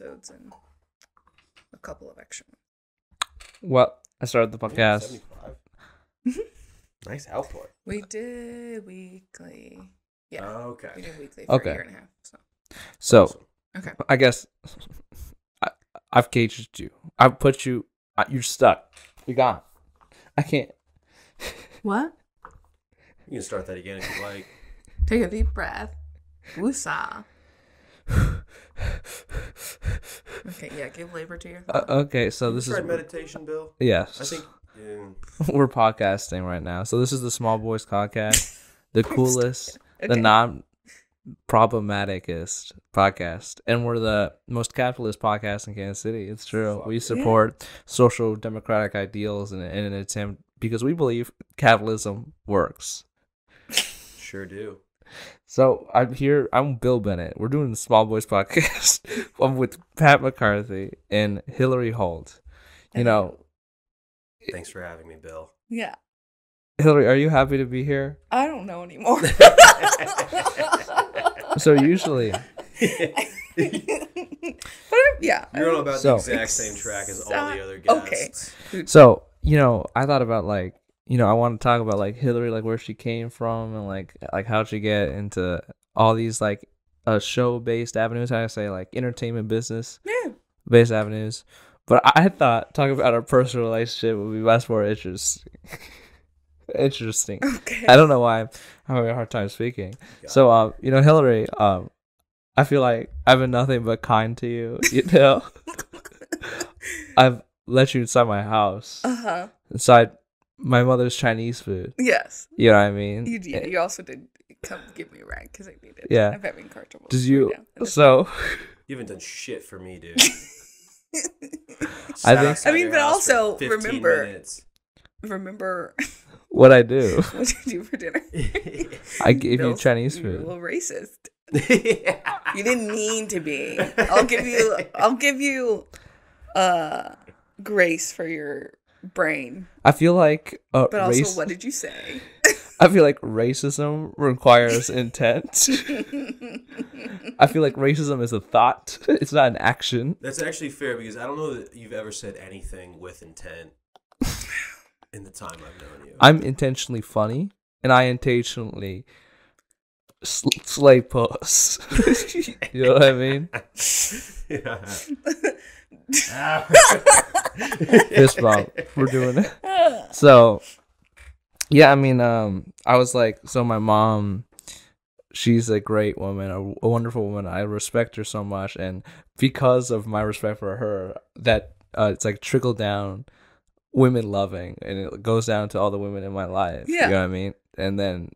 episodes and a couple of extra. ones. Well, I started the podcast. nice output. We did weekly. Yeah, Oh, okay. we did weekly for Okay. a year and a half. So So Awesome. okay, I guess I, I've caged you. I've put you. uh, You're stuck. You're gone. I can't. what? You can start that again if you like. Take a deep breath. Woosah. Okay, yeah, give labor to your Uh, okay, so this is meditation, Bill. yes. I think. Yeah. we're podcasting right now. So this is the Small Boys podcast, the coolest, the non problematicest podcast, and we're the most capitalist podcast in Kansas City. It's true. Fuck we yeah. support social democratic ideals in, in an attempt because we believe capitalism works. Sure do. So I'm here. I'm Bill Bennett. We're doing the Small Boys podcast. I'm with Pat McCarthy and Hilari Holt. You know, Thanks for having me, Bill. Yeah, Hilari, are you happy to be here? I don't know anymore. So usually, but I'm- yeah, You're on about So- the exact same track as all the other guests. Okay. so you know, I thought about like, you know, I want to talk about like Hilari, like where she came from, and like like how she get into all these like uh show based avenues. How I say like entertainment business yeah. based avenues. But I thought talking about our personal relationship would be much more interesting. interesting. Okay. I don't know why I'm having a hard time speaking. So, um, you know, Hilari, um, I feel like I've been nothing but kind to you. You know, I've let you inside my house, Uh huh. inside my mother's Chinese food. Yes, You know what I mean? you did. You also did come give me a ride because I needed. Yeah. I'm having car trouble. Did you? right. So, You haven't done shit for me, dude. I think- outside I mean, but also remember- minutes. Remember what I do? what did you do for dinner? I gave you Bill's- Chinese You're a food. little racist. You didn't mean to be. I'll give you. I'll give you. Uh, grace for your brain. I feel like uh, But also, race. what did you say? I feel like racism requires intent. I feel like racism is a thought. It's not an action. That's actually fair because I don't know that you've ever said anything with intent in the time I've known you. I'm intentionally funny, and I intentionally sl- slay puss. you know what I mean? yeah. Fist bump. We're doing it. So, yeah, I mean, um, I was like, so my mom, she's a great woman, a, a wonderful woman. I respect her so much, and because of my respect for her, that uh, it's like trickle down women loving, and it goes down to all the women in my life. Yeah. you know what I mean. And then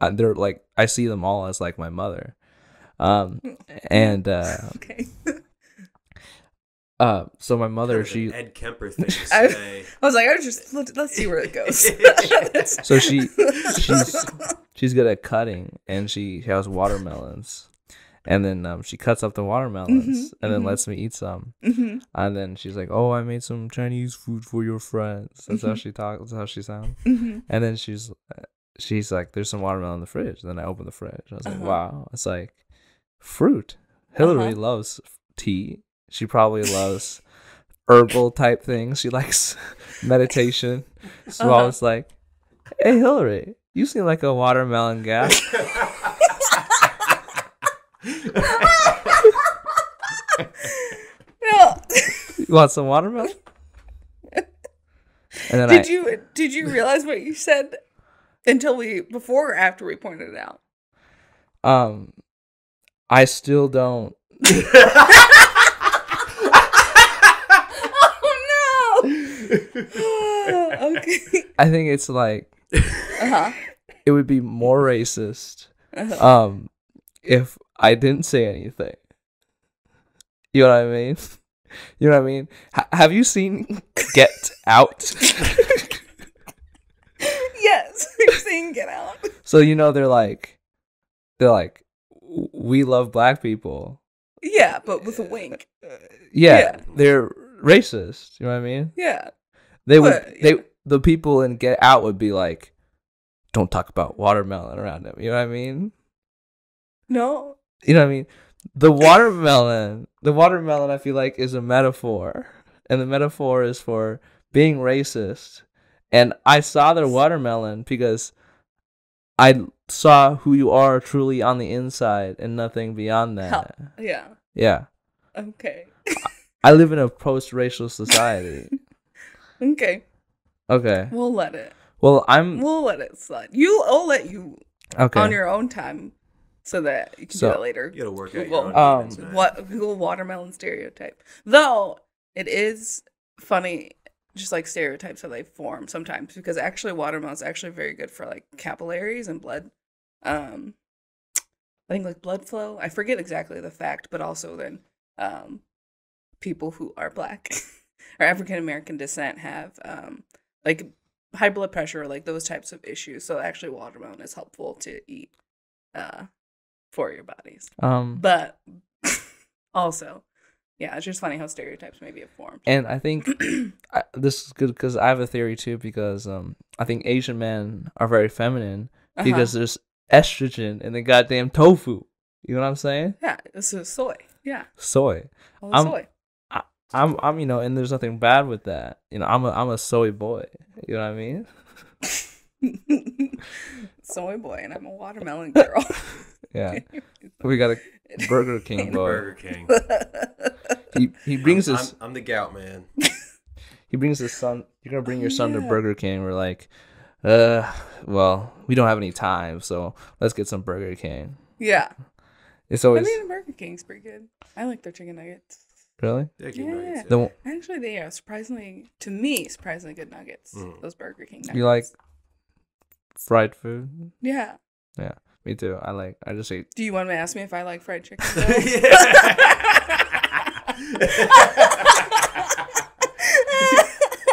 uh, they're like, I see them all as like my mother. Um, and uh, okay. Uh, so my mother, was an she, Ed Kemper thing I- I was like, I was just let, let's see where it goes. so she, she's she's good at cutting and she has watermelons. And then um, she cuts up the watermelons Mhm, and then mhm. lets me eat some. Hmm and then she's like oh i made some chinese food for your friends. That's how she talks that's how she sounds. Hmm and then she's uh, she's like there's some watermelon in the fridge. Then i open the fridge. I was like Uh-huh. wow. It's like fruit. Hilari Uh-huh. loves tea she probably loves herbal type things she likes meditation so i Uh-huh. was like hey hilari you seem like a watermelon gal Yeah. you want some watermelon and then did I, you did you realize what you said until we before or after we pointed it out? um i still don't Oh no! okay. I think it's like Uh huh. it would be more racist Uh-huh. um if I didn't say anything. You know what I mean? You know what I mean? H- have you seen Get Out? yes, you're saying get out. so you know they're like they're like we love black people. Yeah, but with a wink. Yeah, Yeah. they're racist. You know what I mean? Yeah. They would But, they yeah. The people in Get Out would be like don't talk about watermelon around him. You know what I mean? No. You know what I mean? The watermelon the watermelon I feel like is a metaphor, and the metaphor is for being racist. And I saw their watermelon because I saw who you are truly on the inside and nothing beyond that. Yeah. Yeah. Okay. I live in a post-racial society. Okay. Okay. We'll let it. Well, I'm We'll let it slide. You. I'll let you okay. on your own time, so that you can So- do that later. You gotta work out Google, your own Um, demons, what Google watermelon stereotype. Though it is funny, just like stereotypes how they form sometimes, because actually watermelon is actually very good for like capillaries and blood. Um, I think like blood flow. I forget exactly the fact, but also then um, people who are black or African American descent have um, like high blood pressure or like those types of issues. So actually, watermelon is helpful to eat uh, for your bodies. um But also, yeah, it's just funny how stereotypes maybe have formed. and I think I, this is good because I have a theory too because um I think Asian men are very feminine Uh-huh. because there's estrogen in the goddamn tofu. You know what I'm saying? yeah, this is soy. Yeah, Soy. all the I'm- soy. I'm I'm you know, and there's nothing bad with that. You know, I'm a I'm a soy boy. You know what I mean? soy boy, and I'm a watermelon girl. Yeah. We got a Burger King boy. Burger King. He he brings I'm, his I'm, I'm the gout man. he brings his son. You're gonna bring your son to. Burger King. We're like, uh, well, we don't have any time, so let's get some Burger King. yeah, It's always. I always mean Burger King's pretty good. I like their chicken nuggets. Really Yeah, keep Yeah. nuggets, the Actually, they are surprisingly, to me, surprisingly good nuggets. Mm. Those Burger King nuggets. you like fried food. Yeah. Yeah. Me too. I like. I just eat. Do you want to ask me if I like fried chicken?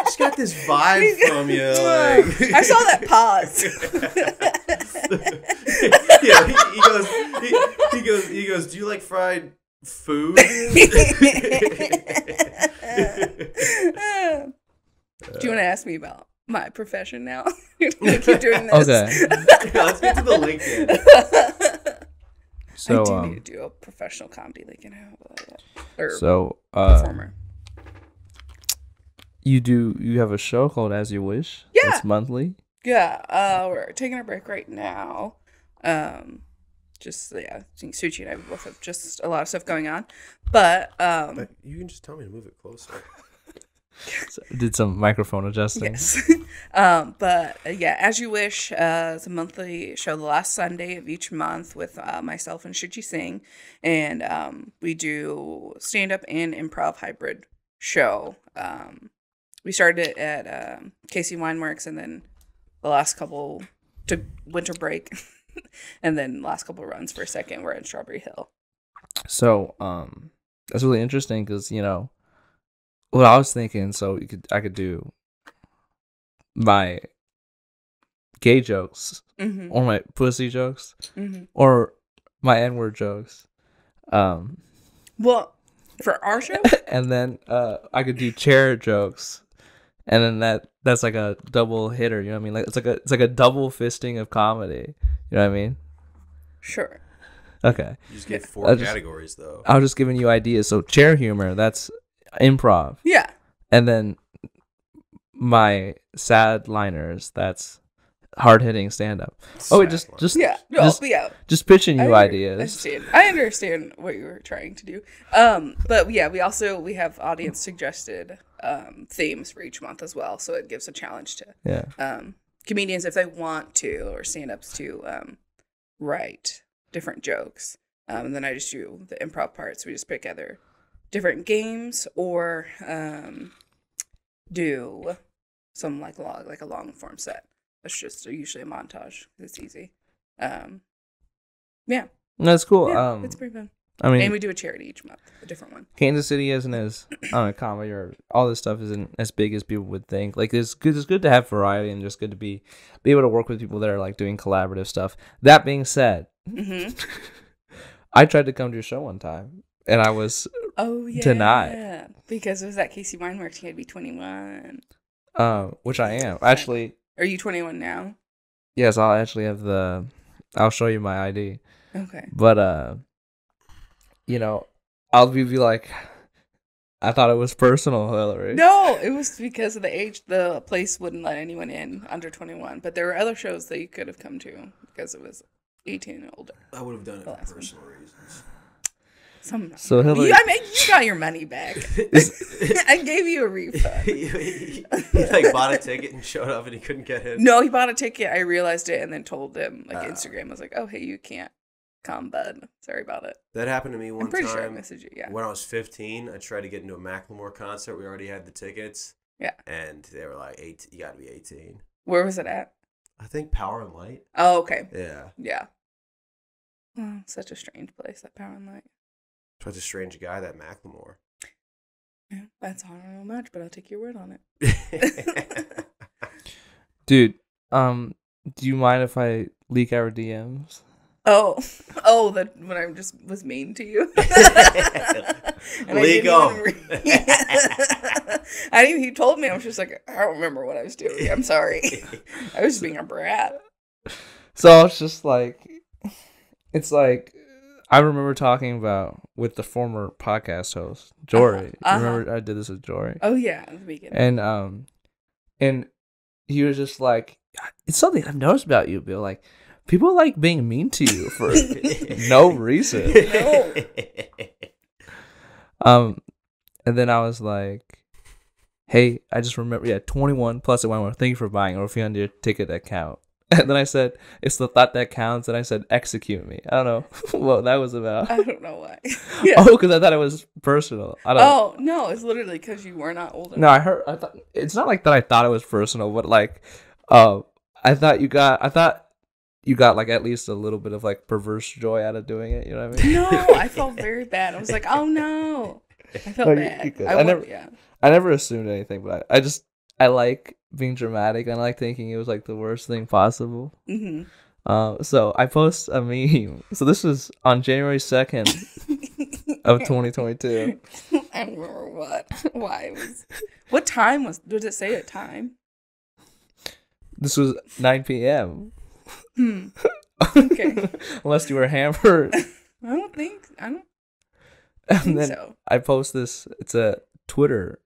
Just got this vibe from you. Like... I saw that pause. yeah, he, he goes. He, he goes. He goes. Do you like fried food? Do you want to ask me about my profession now? You're keep doing this. Okay. Yeah, let's get to the LinkedIn. So I do um, need to do a professional comedy Lincoln or so uh, performer. you do you have a show called As You Wish? Yeah. It's monthly. Yeah, uh, we're taking a break right now. Um, just yeah, I think Suchi and I both have just a lot of stuff going on, but um, But you can just tell me to move it closer. So did some microphone adjusting. Yes. um, but uh, yeah, as you wish, uh, it's a monthly show the last Sunday of each month with uh, myself and Shuji Singh, and um, we do stand up and improv hybrid show. Um, we started it at um, KC Wineworks, and then the last couple to winter break, and then last couple runs for a second we're at Strawberry Hill. So um, that's really interesting because you know what I was thinking. So you could I could do my gay jokes Mm-hmm. or my pussy jokes Mm-hmm. or my n word jokes. Um, Well, for our show, and then uh, I could do chair jokes, and then that that's like a double hitter. You know what I mean? Like it's like a it's like a double fisting of comedy. You know what I mean? sure. Okay, You just get I four just- categories though. I was just giving you ideas. So chair humor, that's improv, Yeah. and then my sad liners, that's hard hitting stand up. Oh, wait, just just Yeah. No, just yeah. just pitching you under- ideas. Understand. I understand what you were trying to do. Um, but yeah, we also we have audience suggested um, themes for each month as well, so it gives a challenge to Yeah. um, comedians if they want to or stand-ups to um, write different jokes. Um, and then I just do the improv parts. We just pick either different games or um, do some like log like a long form set. That's just usually a montage It's easy. Um, yeah, That's cool. yeah, um, it's pretty fun. I mean, and we do a charity each month, a different one. Kansas City isn't as I don't know, comedy or all this stuff isn't as big as people would think. Like it's good it's good to have variety and just good to be be able to work with people that are like doing collaborative stuff. That being said, hmm I tried to come to your show one time and I was Oh yeah, Denied. because it was at KC Wineworks. You had to be twenty one. uh which I am. Actually, Are you twenty one now? yes, I'll actually have the I'll show you my ID. Okay. But uh you know, I'll be, be like, I thought it was personal, Hilari. No, it was because of the age. The place wouldn't let anyone in under 21. But there were other shows that you could have come to because it was 18 and older. I would have done it for last one. personal reasons. Some. So Hilari, You, I mean, you got your money back. I gave you a refund. he, he- he, like bought a ticket and showed up and he couldn't get in. No, he bought a ticket. I realized it and then told him like Ah. Instagram. I was like, "Oh, hey, you can't come, bud. Sorry about it." That happened to me one I'm pretty sure I messaged you. Yeah. When I was 15, I tried to get into a Macklemore concert. We already had the tickets. Yeah. And they were like, eight, you got to be 18. Where was it at? I think Power and Light. Oh, okay. Yeah. Yeah. Oh, such a strange place, that Power and Light. Such a strange guy, that Macklemore. Yeah, that's I don't know much, but I'll take your word on it. dude, um, do you mind if I leak our DMs? Oh, oh, that when I just was mean to you. And Legal. I Leak didn't 'em. even re- I didn't. He told me. I was just like, I don't remember what I was doing. I'm sorry. I was being a brat. So I was just like, it's like I remember talking about with the former podcast host Jory. Uh-huh. Remember I did this with Jory, Oh yeah, at the beginning. and um, and he was just like, it's something I've noticed about you, Bill. Like people like being mean to you for no reason. No. Um, and then I was like, "Hey, I just remember, yeah, twenty one plus one more. Thank you for buying or on your ticket account." And then I said, "It's the thought that counts." And I said, "Execute me." I don't know what that was about. I don't know why. Yeah. Oh, because I thought it was personal. I don't. Oh no, it's literally because you were not older. No, I heard. I thought it's not like that. I thought it was personal, but like, uh, I thought you got. I thought you got like at least a little bit of like perverse joy out of doing it. You know what I mean? No, I felt very bad. I was like, oh no. I felt No, bad. I, I never- yeah. I never assumed anything, but I, I just I like being dramatic and I like thinking it was like the worst thing possible. hmm Uh, so I post a meme. So this was on January second of 2022. I don't remember what. Why it was. What time was? Did it say a time? This was 9 p.m. Hmm. Okay. Unless you were hammered. I don't think. I don't And think then so. I post this. It's a Twitter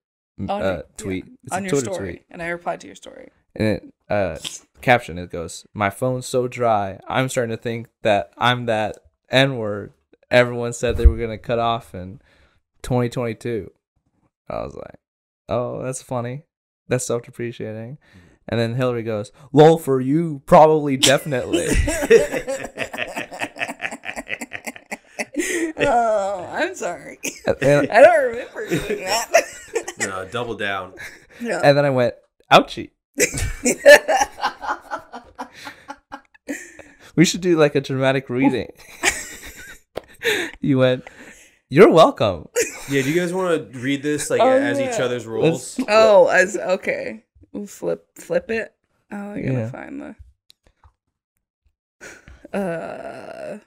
uh, your- tweet. yeah, It's on a your Twitter story, tweet. and I replied to your story. And it, uh, caption it goes, "My phone's so dry. I'm starting to think that I'm that N word. Everyone said they were gonna cut off in 2022." I was like, "Oh, that's funny. That's self depreciating." And then Hilari goes, "Lol for you, probably, definitely." oh, I'm sorry. and, I don't remember doing that. no, double down. no. and then I went, "Ouchie." We should do like a dramatic reading. you went, "You're welcome." Yeah, do you guys want to read this like Oh, as each other's rules? Let's- oh, as okay. We'll flip flip it. Oh, I gotta Yeah. find the uh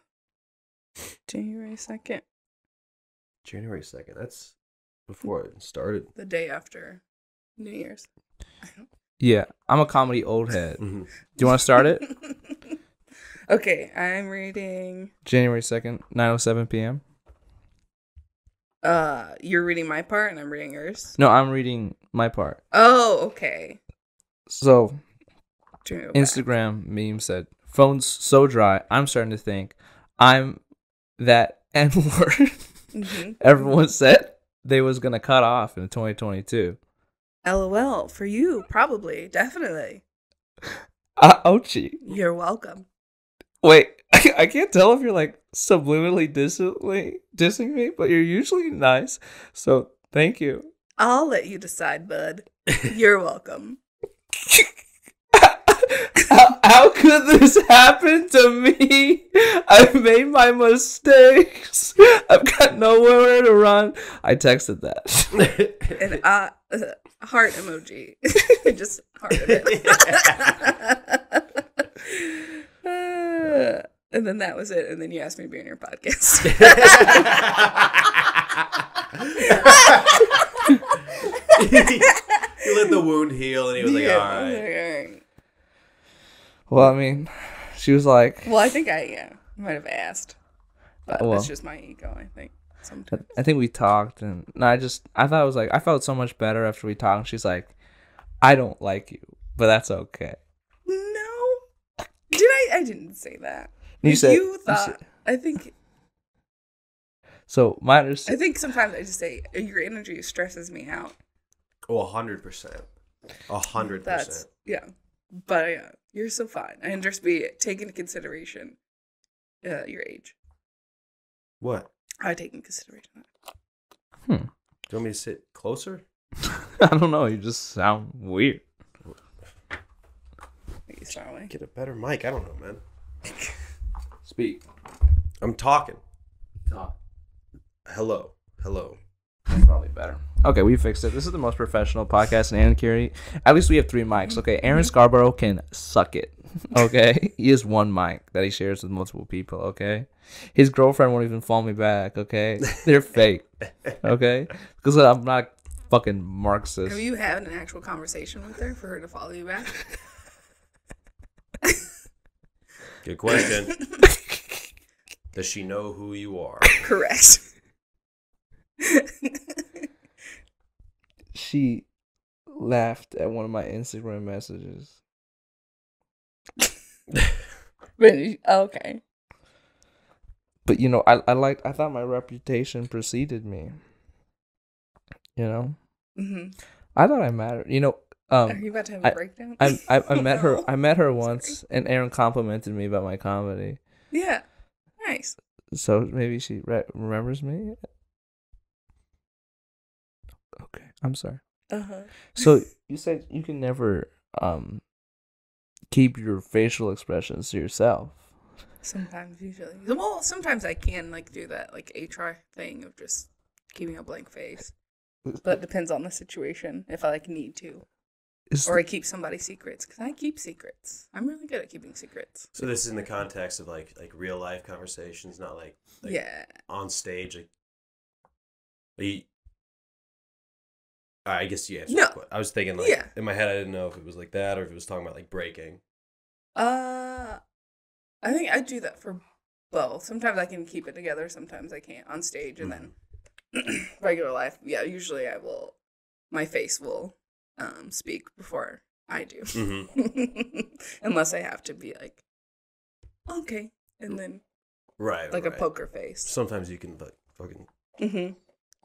January second, January 2nd. That's before it started. the day after New Year's. Yeah, I'm a comedy old head. Do hmm you want to start it? okay, I'm reading. January 2nd, 9:07 p.m. Uh, you're reading my part, and I'm reading yours. No, I'm reading my part. Oh, okay. So, Do you wanna go back? Instagram meme said, "Phone's so dry. I'm starting to think I'm that N-word." Mhm. Everyone said they was going to cut off in 2022. LOL for you, probably, definitely. Uh, ouchie. You're welcome. Wait, I can't tell if you're like subliminally dissing, dissing me, but you're usually nice. So, thank you. I'll let you decide, bud. You're welcome. how, how could this happen to me? I've made my mistakes. I've got nowhere to run. I texted that. and uh, uh, heart emoji. Just hearted it. Uh, and then that was it. And then you asked me to be on your podcast. he let the wound heal and he was like, Yeah, all I was right. like, all right. well, I mean, she was like, Well, I think I yeah might have asked, but well. that's just my ego. I think. sometimes. I think we talked, and no, I just I thought it was like I felt so much better after we talked. And she's like, I don't like you, but that's okay. No, did I? I didn't say that. You said you you thought. said- I think. so. My understanding. I think sometimes I just say your energy stresses me out. Oh, a hundred percent. A hundred That's percent. yeah. But yeah, you're so fine. And just be take into consideration uh, your age. What? I take into consideration that. Do you want me to sit closer? I don't know. You just sound weird. Make you start. Get a better mic. I don't know, man. Speak. I'm talking. Talk. Hello. Hello. That's probably better. Okay, we fixed it. This is the most professional podcast in Aaron Curie. At least we have three mics. Okay, mm-hmm. Aaron Scarborough can suck it. Okay, he has one mic that he shares with multiple people. Okay, his girlfriend won't even follow me back. Okay, they're fake. Okay, because I'm not fucking Marxist. Have you had an actual conversation with her for her to follow you back? Good question. Does she know who you are? Correct. she laughed at one of my Instagram messages. But you- okay. But you know, I I liked. I thought my reputation preceded me. You know, hmm I thought I mattered. You know, um, Are you about to have a I- breakdown? I, I I met her. I met her Sorry. once, and Aaron complimented me about my comedy. Yeah. Nice. So maybe she re- remembers me. Okay, I'm sorry. Uh huh. So you said you can never um keep your facial expressions to yourself. Sometimes, usually. Well, sometimes I can like do that like HR thing of just keeping a blank face. But it depends on the situation if I like need to, Is or I keep somebody's secrets because I keep secrets. I'm really good at keeping secrets. So this is in the context of like like real life conversations, not like, like yeah. on stage. Like, you, I guess you answered. No. I was thinking like Yeah. in my head. I didn't know if it was like that or if it was talking about like breaking. Uh, I think I do that for both. Sometimes I can keep it together. Sometimes I can't on stage, and then regular life. Yeah, usually I will. My face will um speak before I do, Mm-hmm. unless I have to be like, okay, and then Right. like a poker face. Sometimes you can like fucking hmm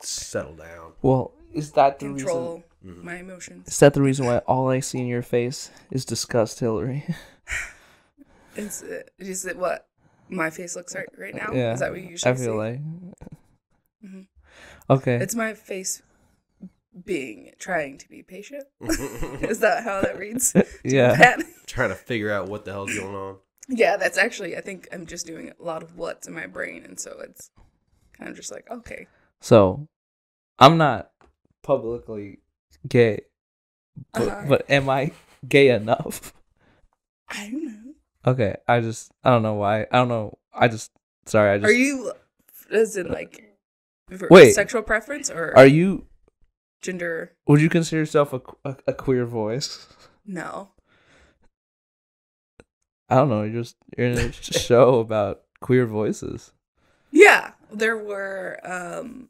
settle down. well, is that the reason? Control Mhm. my emotions. Is that the reason why all I see in your face is disgust, Hilari? Is it, is it what my face looks like right now? yeah, Is that what you usually I feel see? like. Mhm. Okay. It's my face being trying to be patient. Is that how that reads? yeah. Pat? Trying to figure out what the hell's going on. Yeah, that's actually. I think I'm just doing a lot of what's in my brain, and so it's kind of just like okay. So, I'm not publicly gay, but, Uh-huh. but am I gay enough? I don't know. Okay, I just I don't know why. I don't know. I just sorry. I just Are you, as in like, for Wait. sexual preference or are you? Gender? Would you consider yourself a, a, a queer voice? No. I don't know. You're just you're in a show about queer voices. Yeah, there were. um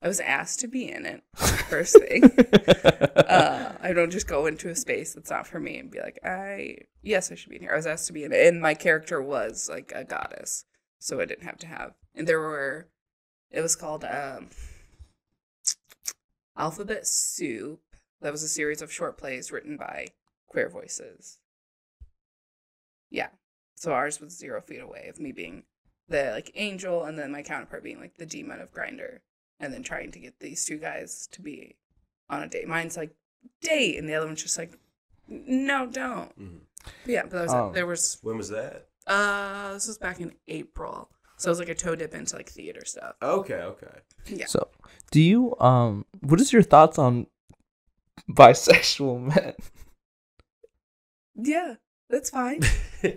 I was asked to be in it. First thing. uh, I don't just go into a space that's not for me and be like, I yes, I should be in here. I was asked to be in it, and my character was like a goddess, so I didn't have to have. And there were, it was called um, Alphabet Soup. That was a series of short plays written by queer voices. Yeah, so ours was zero feet away of me being the like angel, and then my counterpart being like the demon of Grindr, and then trying to get these two guys to be on a date. Mine's like date, and the other one's just like, no, don't. Mhm. But yeah, but that was Oh. there was When was that? uh this was back in April, so it was like a toe dip into like theater stuff. Okay, okay. Yeah, So, do you um? What is your thoughts on bisexual men? yeah, that's fine.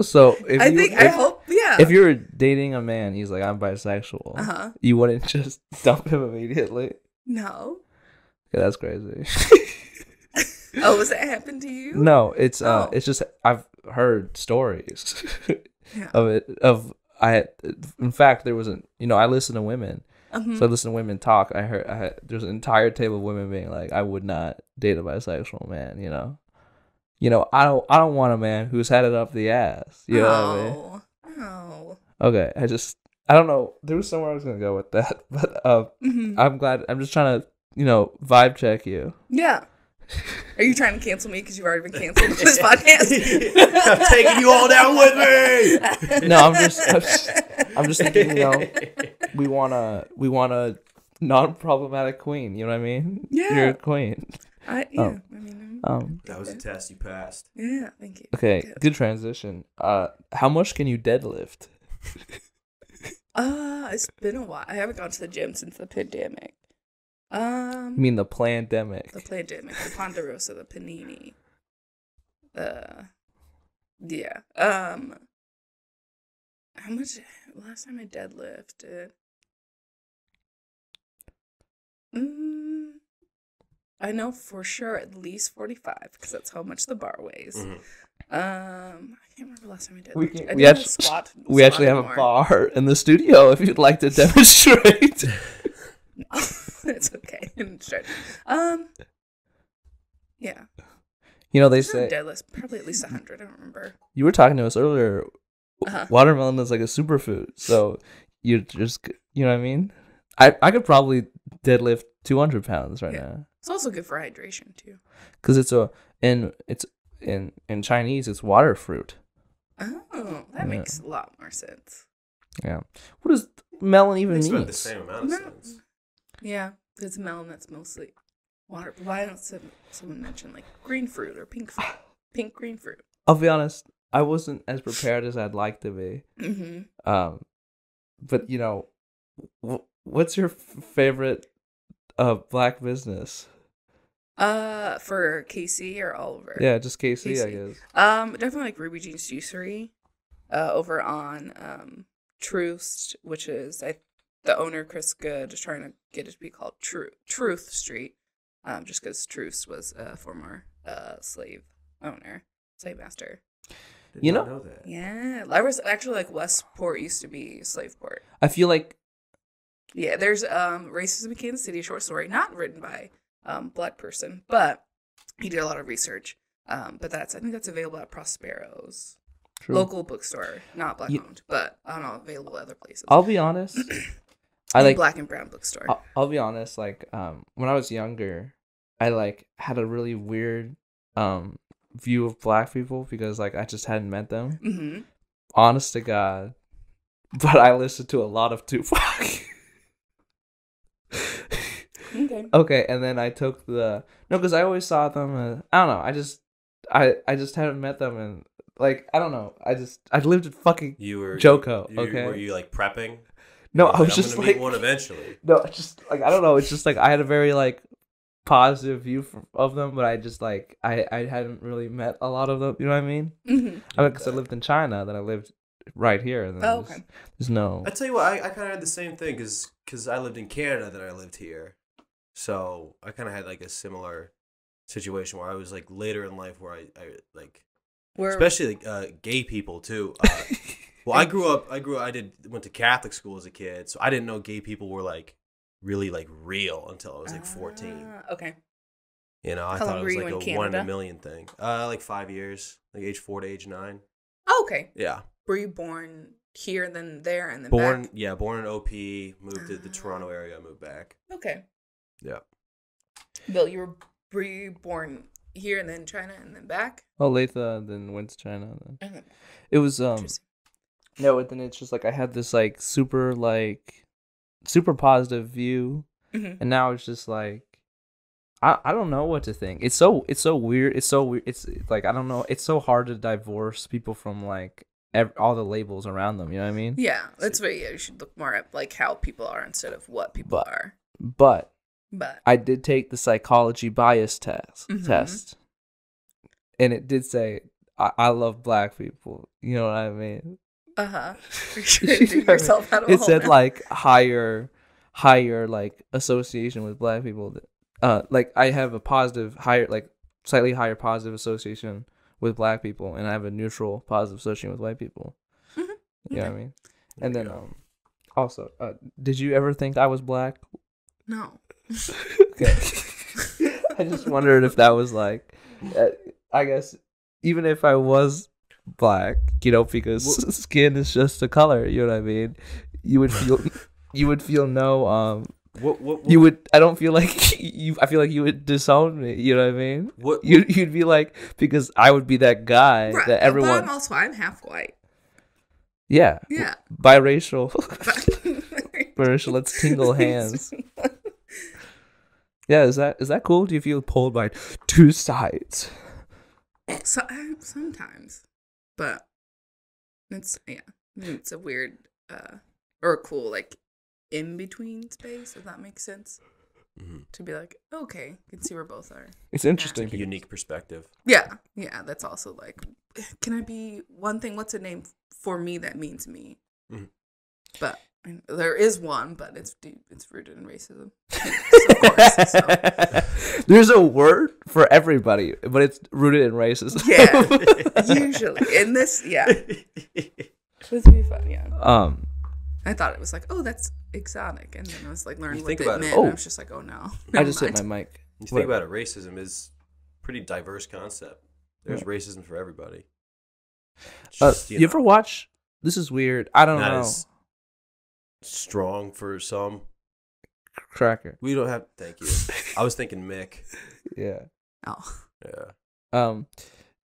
So, if I you, think if, I hope yeah. if you're dating a man, he's like, I'm bisexual. uh huh. You wouldn't just dump him immediately. No. Okay, that's crazy. Oh, has that happened to you? no, it's uh, Oh. it's just I've heard stories Yeah. of it. Of I in fact there was a you know I listen to women, Mhm. so I listen to women talk. I heard I had, there's an entire table of women being like, I would not date a bisexual man. You know, you know I don't I don't want a man who's had it up the ass. You know what I mean? oh. Okay, I just I don't know. There was somewhere I was gonna go with that, but uh, Mhm. I'm glad. I'm just trying to you know vibe check you. Yeah. Are you trying to cancel me because you've already been canceled on this podcast? I'm taking you all down with me. No, I'm just I'm just, I'm just thinking. You know, we want a we want a non-problematic queen. You know what I mean? Yeah. you're a queen. I, yeah. Oh. I mean, Um. That was a test you passed. yeah. Thank you. Okay, Good. good transition. Uh, how much can you deadlift? Uh, it's been a while. I haven't gone to the gym since the pandemic. I Um, mean the pandemic. the pandemic, the Ponderosa, the Panini. Uh, yeah. Um, how much? Last time I deadlifted. Mm, I know for sure at least forty five because that's how much the bar weighs. Mhm. Um, I can't remember last time I did. We that. can- I we did actu- squat. We actually have squatted a bar in the studio if you'd like to demonstrate. it's okay. Stretch. Um. Yeah. you know they It's not say deadlift. Probably at least hundred. I don't remember. you were talking to us earlier. Uh-huh. Watermelon is like a superfood, so you just you know what I mean. I I could probably deadlift two hundred pounds right Yeah. now It's also good for hydration too. because it's a and it's in in Chinese it's water fruit. Oh, that Yeah. makes a lot more sense. Yeah. What does melon even It's mean? about the same amount of No. sense. Yeah, it's melon that's mostly water. Why don't some, someone mention like green fruit or pink fruit? Pink green fruit. I'll be honest. I wasn't as prepared as I'd like to be. Mm-hmm. Um, but you know, wh- what's your f- favorite uh black business? Uh, for Casey or Oliver? Yeah, just KC, I guess. Um, definitely like Ruby Jean's Juicery, uh, over on um Troost, which is I the owner Chris Goode is trying to get it to be called Truth Truth Street, um, just because Troost was a former uh slave owner, slave master. Did You know- know that. Yeah, I was actually like Westport used to be Slaveport. I feel like Yeah, there's um Racism in Kansas City, a short story, not written by um black person, but he did a lot of research. Um, but that's I think that's available at Prospero's true. local bookstore, not black You- owned, but I don't know, available other places. I'll be honest. I like. black and brown bookstore. I'll, I'll be honest. Like, um, when I was younger, I like had a really weird um view of black people because like I just hadn't met them. mm-hmm. Honest to God, but I listened to a lot of Tupac. Okay. Okay, and then I took the no, because I always saw them. Uh, I don't know. I just, I, I just haven't met them, and like I don't know. I just, I lived in fucking You were Joko, You, okay? Were you like prepping? No. You're I was I'm just gonna like meet one eventually. no, it's just like I don't know. It's just like I had a very like positive view f of them, but I just like I, I hadn't really met a lot of them. You know what I mean? Mm-hmm. I mean, because I lived in China, then I lived right here, and then Oh, there's, okay. there's no. I tell you what, I, I kind of had the same thing because I lived in Canada, then I lived here, so I kind of had like a similar situation where I was like later in life where I, I like Where especially like uh, gay people too. Uh, well, I grew up. I grew. I did went to Catholic school as a kid, so I didn't know gay people were like really like real until I was like fourteen. Ah, okay. You know, I How thought it was like in a one in a million thing. Uh, like five years, like age four to age nine. Oh, okay. Yeah, Were you born here, and then there, and then born. back? Yeah, born in OP. Moved to the Ah. Toronto area. Moved back. Okay. Yeah. Bill, you were were you born here and then China and then back? Oh, Latha then went to China. Then. Okay. It was um. No, but then it's just like I had this like super like super positive view, Mhm. and now it's just like I I don't know what to think. It's so it's so weird. It's so weird. It's, like I don't know. It's so hard to divorce people from like ev- all the labels around them. You know what I mean? Yeah, that's what yeah, you should look more at like how people are instead of what people But- are. But But I did take the psychology bias test Mhm. test, and it did say I, I love black people. You know what I mean? Uh huh. You're trying to dig yourself out of a it hole said now. like higher higher like association with black people that- uh like i have a positive higher like slightly higher positive association with black people and i have a neutral positive association with white people Mhm. you know what i Okay. mean And then you um, also, uh, did you ever think I was black? No. Okay. I just wondered if that was like, uh, I guess even if I was black, you know, because Wha- skin is just a color. You know what I mean? You would feel, you would feel no um. What what what, You would. I don't feel like you. I feel like you would disown me. You know what I mean? what, You you'd be like because I would be that guy Right, that But everyone. I'm also I'm half white. Yeah. Yeah. Biracial. Biracial. Let's tingle hands. Yeah. Is that is that cool? Do you feel pulled by two sides? So sometimes, but it's yeah, it's a weird uh or a cool like in between space. If that makes sense Mhm. to be like, okay, you can see where both are. It's interesting. Like a because- unique perspective. Yeah, yeah. That's also like, can I be one thing? What's a name for me that means me? Mhm. But I mean, there is one, but it's deep. It's rooted in racism. of course. So. There's a word for everybody, but it's rooted in racism. Yeah, usually in this, yeah. This would be fun. Yeah. um. I thought it was like, oh, that's exotic, and then I was like learning You what think it about it- Oh. and I was just like, oh no. I never just hit my mic. You What- think about it, racism is pretty diverse concept. There's Yeah. racism for everybody. It's Uh, just, you, know, ever watch? This is weird. I don't not know. as strong for some. Cracker. We don't have. Thank you. I was thinking Mick. Yeah. Oh, Yeah. Um.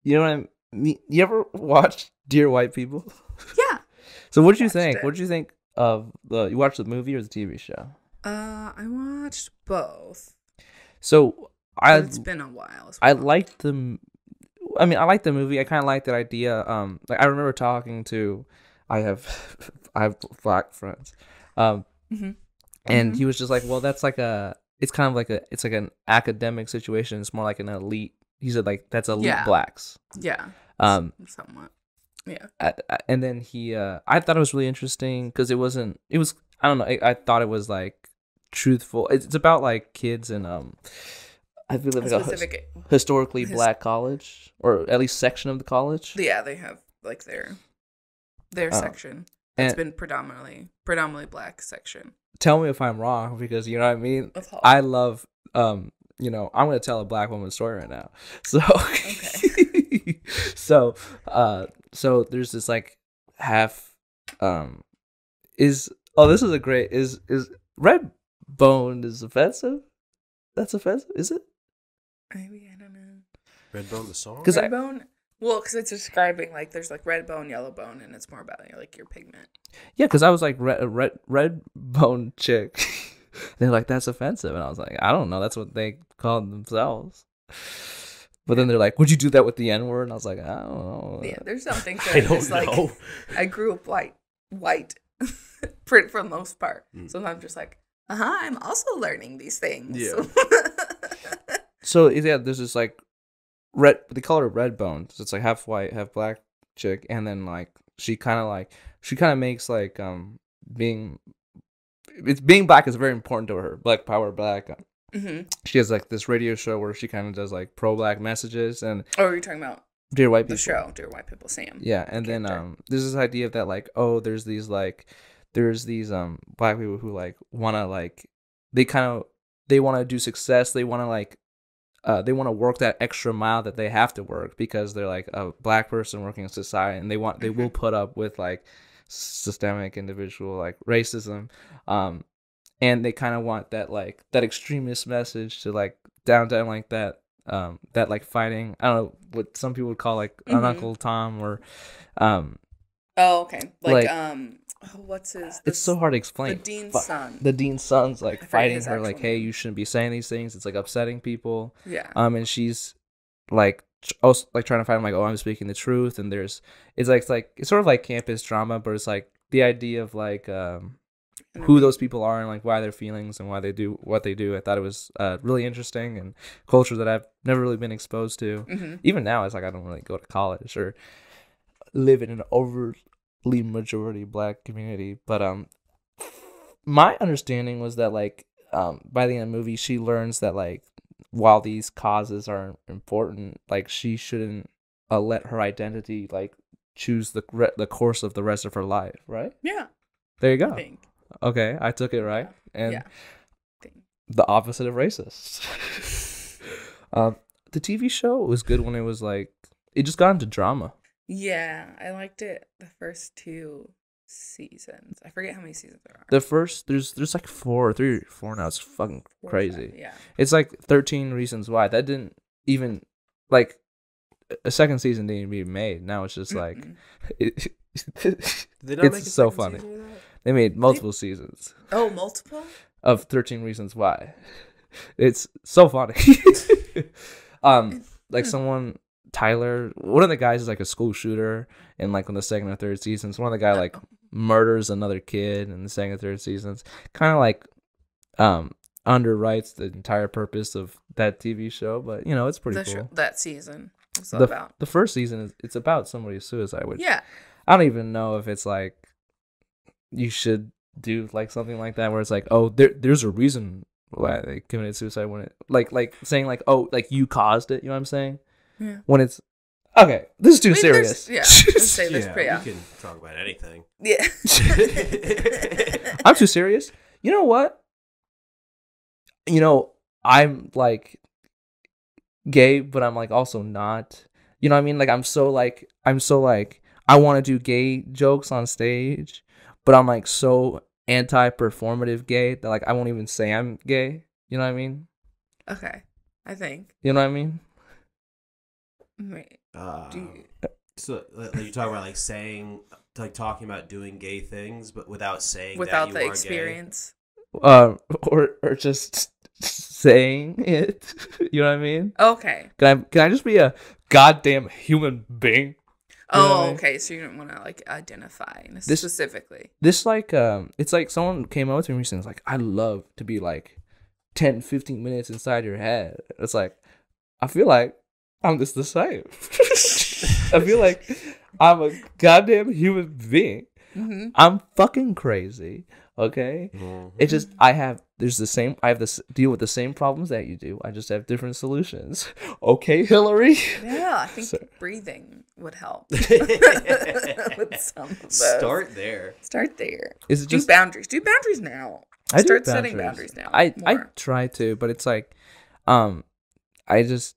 You know what I mean? You ever watch Dear White People? yeah. So what did you think? it. What did you think of the? You watched the movie or the TV show? Uh, I watched both. So I but it's been a while. as I well. liked the. I mean, I liked the movie. I kind of liked that idea. Um, like I remember talking to, I have, I have black friends, um, Mhm. and Mhm. he was just like, "Well, that's like a. It's kind of like a. It's like an academic situation. It's more like an elite." He said, "Like that's elite Yeah. blacks." Yeah. Um, somewhat. Yeah. I, I- and then he uh i thought it was really interesting because it wasn't it was i don't know I, I thought it was like truthful it's, it's about like kids in um i believe A like a his- specific. historically his- black college or at least section of the college Yeah, they have like their their Oh. section. It's been predominantly predominantly black section tell me if i'm wrong because you know what i mean i love um you know i'm gonna tell a black woman's story right now so so uh so there's this like half um is oh this is a great is is red bone is offensive that's offensive is it Maybe I don't know. Redbone the song. 'Cause I- bone. Well, because it's describing like there's like red bone, yellow bone, and it's more about like your pigment. yeah because i was like red red red bone chick they're like that's offensive and i was like i don't know that's what they called themselves but then they're like would you do that with the n-word and i was like i don't know Yeah, there's something to I don't like know. I grew up white, white, for for the most part. Mm. So I'm just like, uh huh. I'm also learning these things. Yeah. So yeah, there's this like red. They call her red bone. So it's like half white, half black chick, and then like she kind of like she kind of makes like um being it's being black is very important to her. Black power, black. hmm She has like this radio show where she kind of does like pro black messages and Oh, are you talking about dear white people. the show, Dear White People Sam? Yeah, and then um, there's this idea of that like, oh, there's these like, there's these um black people who like want to like, they kind of they want to do success. They want to like, uh, they want to work that extra mile that they have to work because they're like a black person working in society, and they want they will put up with like systemic individual like racism, um, and they kind of want that like that extremist message to like down down like that um that like fighting i don't know what some people would call like an Mhm. uncle tom or um Oh, okay. Like, Like- um, oh, what's his? it's so hard to explain. The dean's Fuck. son. the dean's son's like fighting her like hey you shouldn't be saying these things it's like upsetting people yeah. um and she's like also like trying to find like oh i'm speaking the truth and there's it's like it's like it's sort of like campus drama but it's like the idea of like um who those people are and like why their feelings and why they do what they do i thought it was uh really interesting and culture that i've never really been exposed to hmm even now it's like I don't really go to college or live in an overly majority black community. But um my understanding was that like um by the end of the movie she learns that like while these causes are important, like she shouldn't uh, let her identity like choose the re- the course of the rest of her life, right? Yeah. There you I go. think. Okay, I took it right, and yeah. The opposite of racist. um, the TV show was good when it was like it just got into drama. Yeah, I liked it the first two seasons. I forget how many seasons there are. The first there's there's like four or three or four now. It's fucking Four crazy. five, Yeah. It's like thirteen reasons why that didn't even like a second season didn't even be made. Now it's just like it, Did they not It's so funny. season of that? they made multiple seasons Oh, multiple? of thirteen reasons why. It's so funny. um, like someone Tyler, one of the guys is like a school shooter, and like in the second or third seasons, one of the guy like murders another kid in the second or third seasons. Kind of like um underwrites the entire purpose of that TV show, but you know it's pretty cool. show, that season. That the, about? the first season is it's about somebody's suicide, which Yeah. I don't even know if it's like you should do like something like that where it's like, oh, there there's a reason why they committed suicide when it like like saying like, oh, like you caused it, you know what I'm saying? Yeah. When it's okay, this is too I mean, there's- serious. Yeah. Let's say there's Yeah, pretty. Yeah. we can talk about anything. yeah. I'm too serious. You know what? You know, I'm like gay, but I'm like also not. You know what I mean? Like I'm so like I'm so like I want to do gay jokes on stage, but I'm like so anti-performative gay that like I won't even say I'm gay. You know what I mean? okay. I think. You know what I mean? Wait. Uh, Do you, so like, you talk about like saying, like talking about doing gay things, but without saying that without you the are gay. experience. Uh, or or just saying it. you know what I mean? Okay. Can I can I just be a goddamn human being? You know what I Oh, mean? okay. So you don't want to like identify This- specifically. this like um it's like someone came up to me recently and was like i love to be like 10 15 minutes inside your head it's like i feel like i'm just the same i feel like i'm a goddamn human being hmm i'm fucking crazy okay Mhm. it just i have there's the same i have this deal with the same problems that you do i just have different solutions okay hilari Yeah, I think So- breathing would help with some of those. Start there. Start there. is it Do just boundaries. Do boundaries now. I do Start setting boundaries now. I I try to, but it's like, um, I just,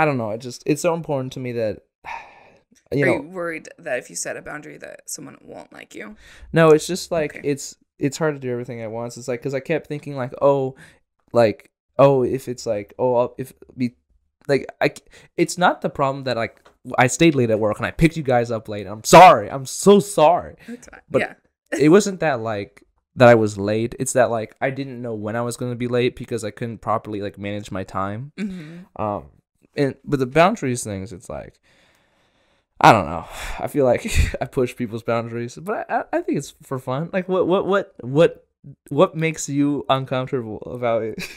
I don't know. It just it's so important to me that, you Are know, you worried that if you set a boundary that someone won't like you? no, it's just like Okay. it's it's hard to do everything at once. It's like because I kept thinking like, oh, like oh, if it's like oh, I'll, if be like I it's not the problem that like I stayed late at work and I picked you guys up late. I'm sorry. I'm so sorry. But- yeah. it wasn't that like that I was late. It's that like I didn't know when I was going to be late because I couldn't properly like manage my time. hmm Um, and but the boundaries things, it's like I don't know. I feel like I push people's boundaries, but I, I, I think it's for fun. Like what what what what what makes you uncomfortable about it?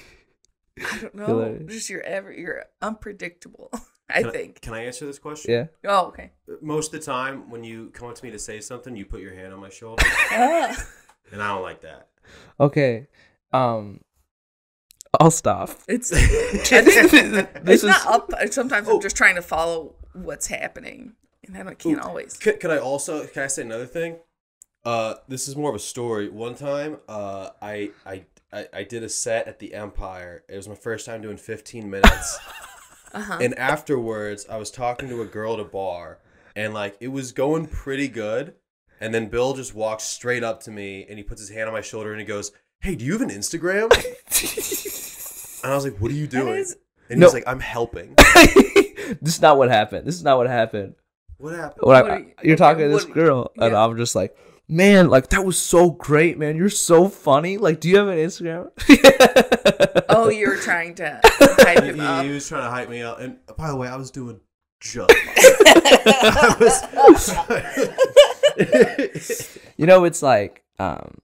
I don't know. Hilari. Just you're ever you're unpredictable. I Can think. Can I answer this question? yeah. Oh, okay. Most of the time, when you come up to me to say something, you put your hand on my shoulder, Ah. and I don't like that. Okay. Um, I'll stop. It's I This it's is- not up. Sometimes Oh. I'm just trying to follow what's happening, and I can't Ooh. always. Can, can I also can I say another thing? Uh, this is more of a story. One time, uh, I, I I I did a set at the Empire. It was my first time doing 15 minutes, Uh huh. and afterwards, I was talking to a girl at a bar, and like it was going pretty good. And then Bill just walks straight up to me, and he puts his hand on my shoulder, and he goes, "Hey, do you have an Instagram?" And I was like, "What are you doing?" is- And No. he's like, "I'm helping." this is not what happened. This is not what happened. What happened? When I, What are you- you're okay, talking to this what- girl, and. I'm just like, man, like that was so great, man. You're so funny. Like, do you have an Instagram? Oh, you were trying to hype He, him he- up. he was trying to hype me up, and by the way, I was doing just. I was- you know, it's like, um,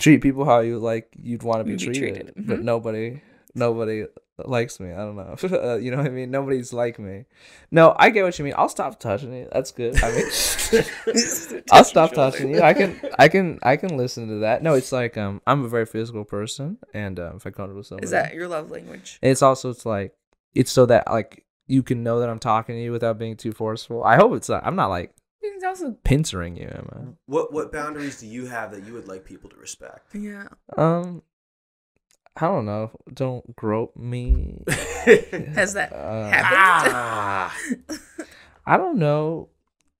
treat people how you like you'd want to be, Be treated, treated, but mhm. nobody, nobody likes me. I don't know. uh, you know what I mean? Nobody's like me. No, I get what you mean. I'll stop touching you. That's good. I mean. I'll stop touching you. I can, I can, I can listen to that. No, it's like um, I'm a very physical person, and um, if I come with somebody, Is that your love language? and it's also it's like it's so that like you can know that I'm talking to you without being too forceful. I hope it's not. I'm not like You can also pincering you, Emma. What what boundaries do you have that you would like people to respect? yeah. Um, I don't know. Don't grope me. Has that Uh, happened? ah, I don't know.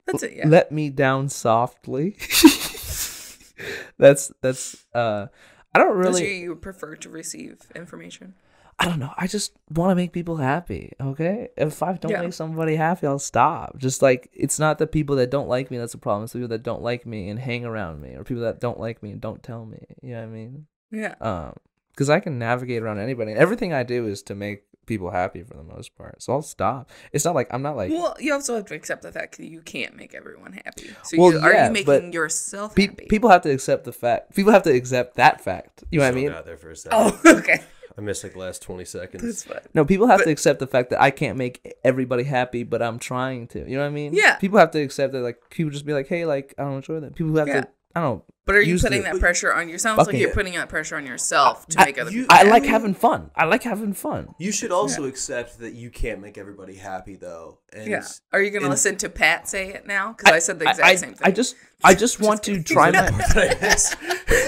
That's it. Yeah. Let me down softly. that's that's uh I don't Does really you, you prefer to receive information? I don't know. I just want to make people happy, okay? If I don't Yeah. make somebody happy, I'll stop. Just like it's not the people that don't like me that's the problem. It's the people that don't like me and hang around me or people that don't like me and don't tell me. You know what I mean? Yeah. Um cuz I can navigate around anybody. Everything I do is to make people happy for the most part. So I'll stop. It's not like I'm not like Well, you also have to accept the fact that you can't make everyone happy. So Well, you, are yeah, you making yourself pe- happy? people have to accept the fact. People have to accept that fact. You know what I mean? got there for a second. Oh, okay. I missed like the last twenty seconds. That's fine. No, people have But- to accept the fact that I can't make everybody happy, but I'm trying to. You know what I mean? Yeah. People have to accept that. Like people just be like, "Hey, like I don't enjoy that." People have Yeah. to. I don't. But are you putting the- that pressure on yourself? Sounds like you're putting that pressure on yourself to I- make other you- people I happy? like having fun. I like having fun. You should also accept that you can't make everybody happy though. And Yeah. Are you going to listen to Pat say it now? Because I, said the exact I, same thing. I just, I just want to try my. What did I miss?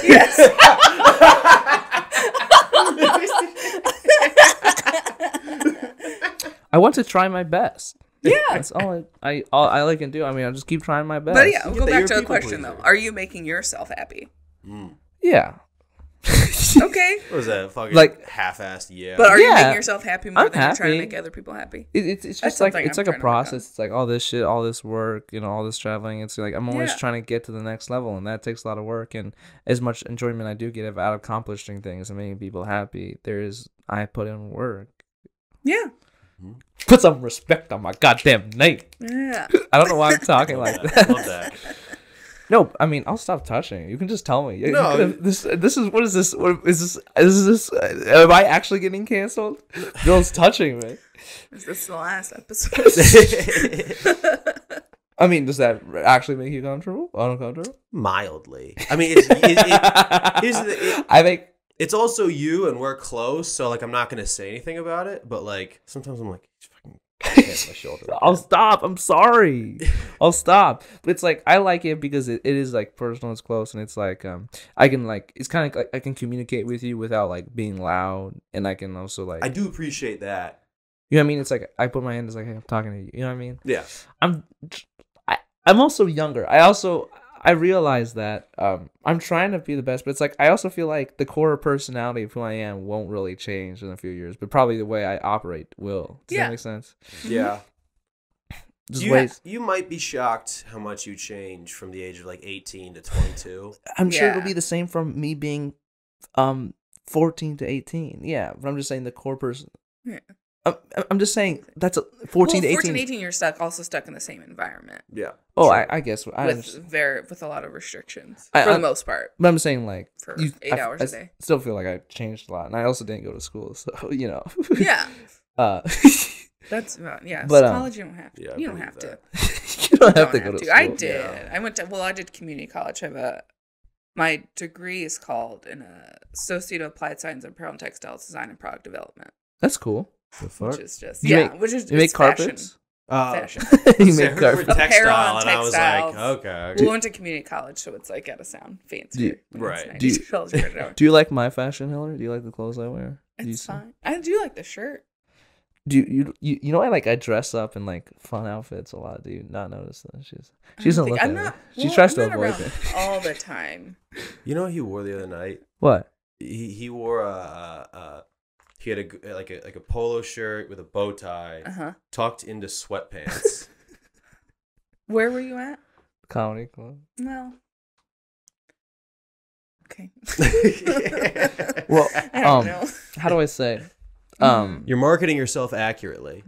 yes. I want to try my best. Yeah. That's all I, I, all I can do. I mean, I just keep trying my best. But yeah, we'll go back to the people question though. Are you making yourself happy? Hmm. yeah. Okay. What was that? Fucking Like- like half-assed. Yeah. But are you making yourself happy more I'm than you're trying to make other people happy? It, it's it's That's just like it's I'm like a trying to work on. process. It's like all this shit, all this work, you know, all this traveling. It's like I'm always Yeah. trying to get to the next level, and that takes a lot of work. And as much enjoyment I do get out of accomplishing things and making people happy, there is I put in work. Yeah. Mm-hmm. Put some respect on my goddamn name. Yeah. I don't know why I'm talking like that. Love that. No, I mean I'll stop touching. You can just tell me. You- you No. could've- this this is what is this? What is this? Is this? Am I actually getting canceled? Bill's touching me. Is this the last episode? I mean, does that actually make you comfortable? Uncomfortable? Mildly. I mean, it's, it, it, here's the, it, I think it's also you, and we're close, so like I'm not gonna say anything about it. But like sometimes I'm like, "He's fucking my shoulder. I'll stop. I'm sorry. I'll stop. But it's like I like it because it, it is like personal. It's close, and it's like um I can like it's kind of like I can communicate with you without like being loud, and I can also like I do appreciate that. you know what I mean. It's like I put my hand. It's like hey, I'm talking to you. You know what I mean? Yeah. I'm I, I'm also younger. I also I realize that um I'm trying to be the best, but it's like I also feel like the core personality of who I am won't really change in a few years, but probably the way I operate will. Does Yeah. that make sense? Yeah. Just You, ways. you might be shocked how much you change from the age of like 18 to 22. I'm sure it'll be the same from me being um 14 to 18. Yeah, but I'm just saying the core person. Yeah. I'm, I'm just saying that's a 14 well, to 18. 14, 18, you're stuck, also stuck in the same environment Yeah. oh, I, I guess I with very with a lot of restrictions I- for I- the most part. But I'm saying like For you- eight I- hours I a s- day. Still feel like I changed a lot, and I also didn't go to school, so you know. Yeah, uh, that's uh, yeah. But, um, college, you don't have to. Yeah, you don't believe have to. you don't You have to go to school. I did. Yeah. I went to well, I did community college. I have a my degree is called in a Associate of Applied Science and Apparel and Textiles Design and Product Development, That's cool. The which is just You yeah, make- which is You make fashion. carpets. Uh, Fashion. you make heard the carpets. textile, Apparel and and I was like, textiles. okay. We went to community college, so it's like gotta sound fancy. Do you- right. Do you- Do you like my fashion, Hilari? Do you like the clothes I wear? Do fine. I do like the shirt. Do you, you you you know I like I dress up in like fun outfits a lot. Do you not notice that she's I she doesn't don't at I'm me. not, She tries I'm to avoid it. all the time. You know what he wore the other night? What? He he wore a, a, a he had a g- like a like a polo shirt with a bow tie Uh huh. tucked into sweatpants. Where were you at? Comedy club. No. Okay. Well, I don't um, know. how do I say? Um, You're marketing yourself accurately.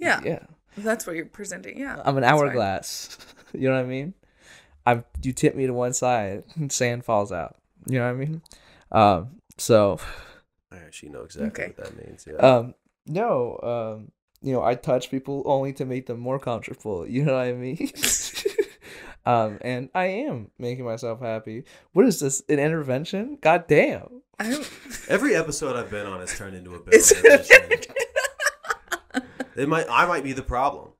Yeah. yeah. That's what you're presenting. Yeah. I'm an hourglass. you know what I mean? I you tip me to one side, and sand falls out. You know what I mean? Um, so I actually know exactly Okay. what that means. Yeah. um, no, um, you know, I touch people only to make them more comfortable. You know what I mean? um, and I am making myself happy. What is this? An intervention? God damn! I don't. Every episode I've been on has turned into a bit. It's- It might I might be the problem.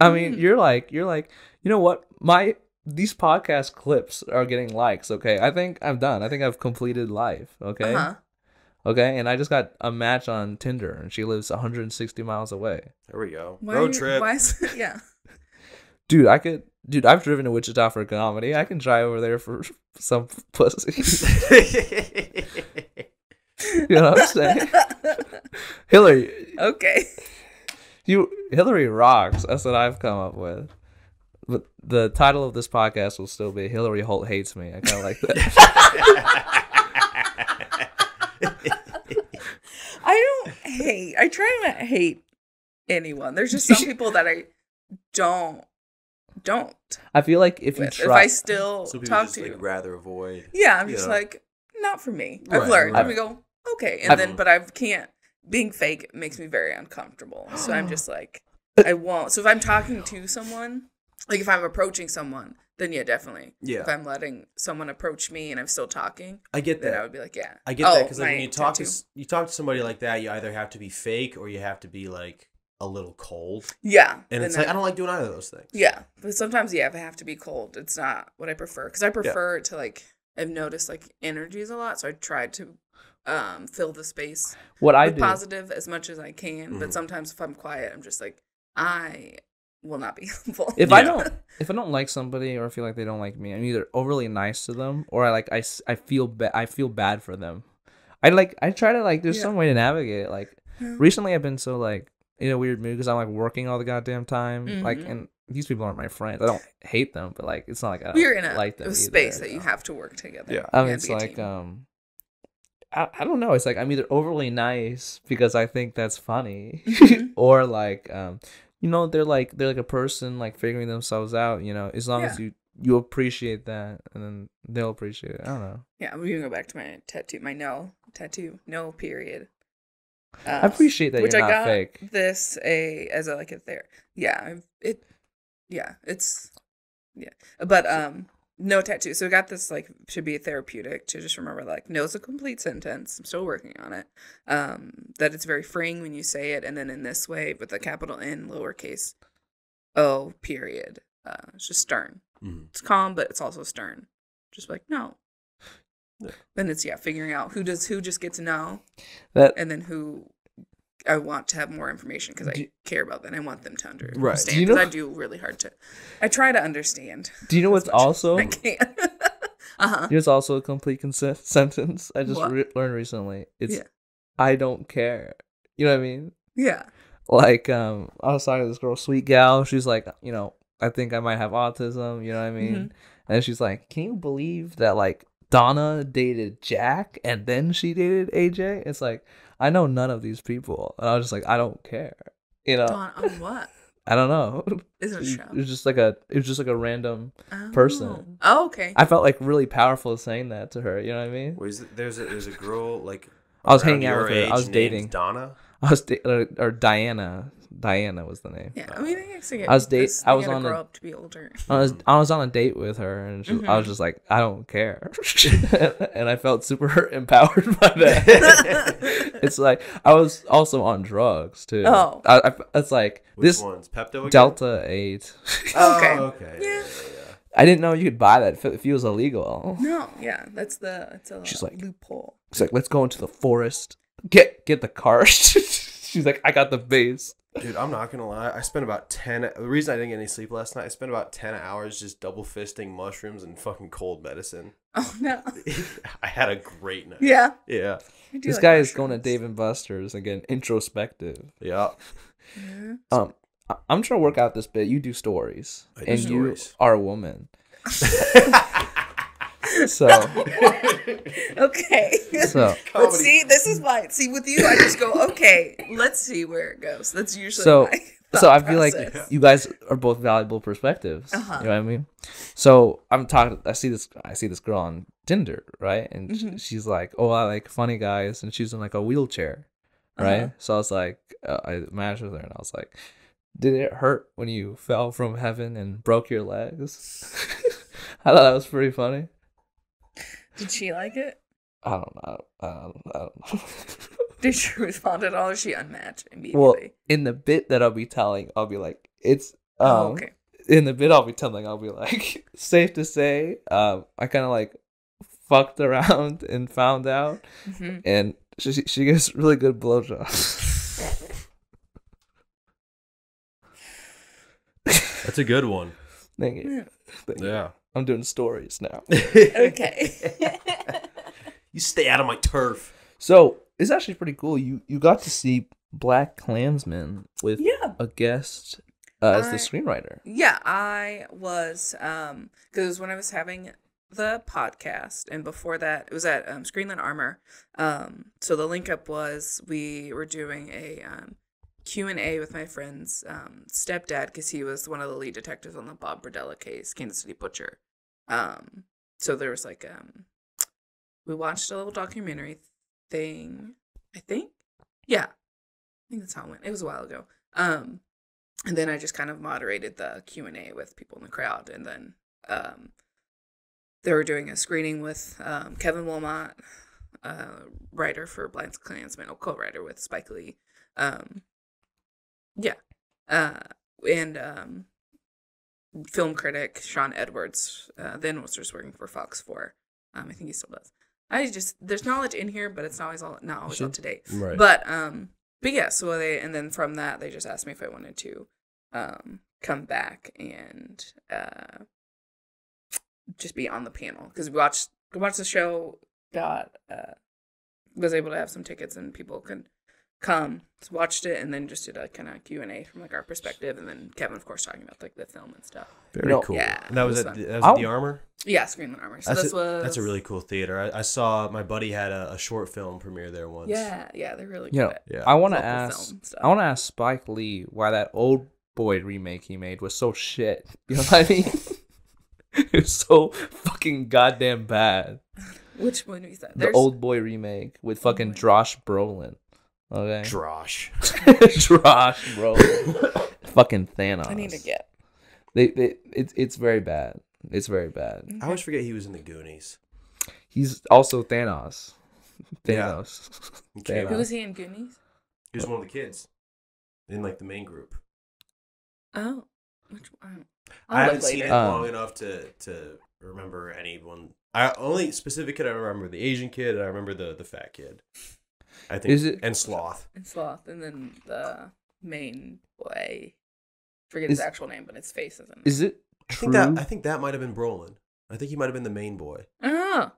I mean, you're like you're like you know what my these podcast clips are getting likes. Okay, I think I'm done. I think I've completed life. Okay, Uh-huh. Okay, and I just got a match on Tinder, and she lives 160 miles away. There we go. Why Road you- trip. Why is, yeah. Dude, I could. Dude, I've driven to Wichita for comedy. I can drive over there for some pussy. you know what I'm saying? Hilari, okay. you Hilari rocks. That's what I've come up with. But the title of this podcast will still be Hilari Holt hates me. I kind of like that. I don't hate. I try not to hate anyone. There's just some people that I don't don't. I feel like if you with. If I still Some talk just to like you, rather avoid. yeah, I'm just know. like not for me. I've Right, learned. I'm right. gonna go okay, and I've- then but I can't. Being fake makes me very uncomfortable. So I'm just like I won't. So if I'm talking to someone, like if I'm approaching someone, then yeah, definitely. Yeah. If I'm letting someone approach me and I'm still talking, I get then that. I would be like, yeah. I get that Oh, because like when you talk to tattoo. s- you talk to somebody like that, you either have to be fake or you have to be like a little cold, yeah, and then it's that- like I don't like doing either of those things. Yeah, but sometimes yeah, if I have to be cold, it's not what I prefer because I prefer to like I've noticed like energies a lot, so I try to um fill the space what I with do, positive as much as I can. Mhm. But sometimes if I'm quiet, I'm just like I will not be helpful. if I don't, if I don't like somebody or feel like they don't like me, I'm either overly nice to them or I like I, s- I feel ba- I feel bad for them. I like I try to like there's Yeah. some way to navigate it. Like Yeah. recently, I've been so like in a weird mood because I'm like working all the goddamn time. Like Mhm. and these people aren't my friends. I don't hate them, but like it's not like I don't We're in a, like them a either. space that you have to work together. Yeah. I mean, it's like team. um, I, I don't know. It's like I'm either overly nice because I think that's funny, Mhm. or like um, you know, they're like they're like a person like figuring themselves out. You know, as long as you you appreciate that, and then they'll appreciate it. I don't know. yeah, we can go back to my tattoo, my no tattoo, no period. I Uh, appreciate that which you're I not got fake. this a as a like a there. Yeah, it. Yeah, it's yeah, but um, no tattoo. So I got this like should be therapeutic to just remember like no is a complete sentence. I'm still working on it. Um, that it's very freeing when you say it, and then in this way with the capital N lowercase O period. Uh, it's just stern. Mhm. It's calm, but it's also stern. Just like no. Yeah. Then it's yeah, figuring out who does who just gets to no That and then who I want to have more information because I Do- care about that. I want them to understand. Right. Do you know- I do really hard to. I try to understand. do you know what's as much as also I can. uh huh. here's also a complete consent sentence I just re- learned recently. It's Yeah. I don't care. You know what I mean? Yeah. like um I was talking to this girl, sweet gal. She's like, you know, I think I might have autism, you know what I mean? Mm-hmm. And she's like, Can you believe that like Donna dated Jack and then she dated AJ? It's like I know none of these people. And I was just like, I don't care. You know? Dawn on what? I don't know. Is it a It was just like a it was just like a random Oh. person. Oh, okay. I felt like really powerful saying that to her, you know what I mean? Wait, is it- there's a there's a girl like I was hanging out with her. I was dating. Donna. I was da- or, or Diana. Diana was the name. yeah. I mean, I guess I, get I was date- I was gotta on a- grow up to be older. I was I was on a date with her, and she, I was Mhm. just like, I don't care, and I felt super empowered by that. it's like I was also on drugs too. Oh. I, I, it's like Which this ones? Pepto. Again? Delta Eight. Oh, Okay. okay. Yeah. Yeah. yeah, yeah. I didn't know you could buy that if it, if it was illegal. No, yeah, that's the it's a She's like- loophole. She's like, let's go into the forest. Get get the cart. She's like, I got the base. Dude, I'm not gonna lie. I spent about ten. The reason I didn't get any sleep last night, I spent about ten hours just double fisting mushrooms and fucking cold medicine. Oh no. I had a great night. Yeah. Yeah. This like guy is going to. Dave and Buster's and getting introspective. Yeah. Yeah. Um, I- I'm trying to work out this bit. You do stories, I do and stories. you are a woman. So, Okay. so, But see, this is why. See, with you, I just go, okay, let's see where it goes. That's usually So- my so I thought feel like you guys are both valuable perspectives. Uh-huh. You know what I mean? So I'm talking. I see this. I see this girl on Tinder, right? And sh- Mhm. she's like, "Oh, I like funny guys," and she's in like a wheelchair, right? Uh-huh. So I was like, uh, I matched with her, and I was like, "Did it hurt when you fell from heaven and broke your legs?" I thought that was pretty funny. Did she like it? I don't know. I don't, I don't know. Did she respond at all, or she unmatched immediately? well, in the bit that I'll be telling, I'll be like, "It's Um, oh, okay. in the bit I'll be telling, I'll be like, safe to say, um, I kind of like fucked around and found out, hmm and she she gives really good blowjobs. That's a good one. Thank you. Yeah. Thank you. Yeah. I'm doing stories now. Okay. you stay out of my turf. So it's actually pretty cool. You you got to see BlacKkKlansman with yeah. a guest uh, as the screenwriter. Yeah, I was um because when I was having the podcast and before that it was at um, Screenland Armour. Um so the link up was we were doing a um Q&A with my friend's um stepdad because he was one of the lead detectives on the Bob Berdella case, Kansas City Butcher. Um so there was like um we watched a little documentary thing, I think. Yeah. I think that's how it went. It was a while ago. Um and then I just kind of moderated the Q and A with people in the crowd, and then um, they were doing a screening with um, Kevin Willmott, uh, writer for Blind Klansman, or co-writer with Spike Lee. Um, yeah, uh, and um, film critic Shawn Edwards uh, then was just working for Fox Four. Um, I think he still does. I just there's knowledge in here, but it's not always all not always Sure. up to date. Right. But um, but yeah. So they and then from that they just asked me if I wanted to um come back and uh just be on the panel because we watched we watched the show, got uh was able to have some tickets and people could come watched it and then just did a kind of q&a from like our perspective and then kevin of course talking about like the film and stuff Very No. cool. Yeah, And that was it was at the, that was I'll- at the Armour. yeah screaming armor so That's this a, was that's a really cool theater. I, I saw my buddy had a, a short film premiere there once. yeah yeah they're really You good at Yeah. I want to ask. I want to ask Spike Lee why that old boy remake he made was so shit. You know what I mean? it was so fucking goddamn bad. which one is that The old boy remake with fucking boy. Josh Brolin. Okay. Drosh. Josh Brolin. fucking Thanos. i need to get They, they, it's it's very bad. It's very bad. I always forget he was in the Goonies. He's also Thanos. Yeah. Thanos. Thanos. who was he in goonies He was one of the kids in like the main group. oh which one I I'll haven't seen it. Um, long enough to to remember anyone. I only specific kid I remember the Asian kid. And I remember the the fat kid. I think Is it- and sloth. and sloth and then the main boy forget his actual name but his face isn't Is it I true? think that I think that might have been Brolin. I think he might have been the main boy, oh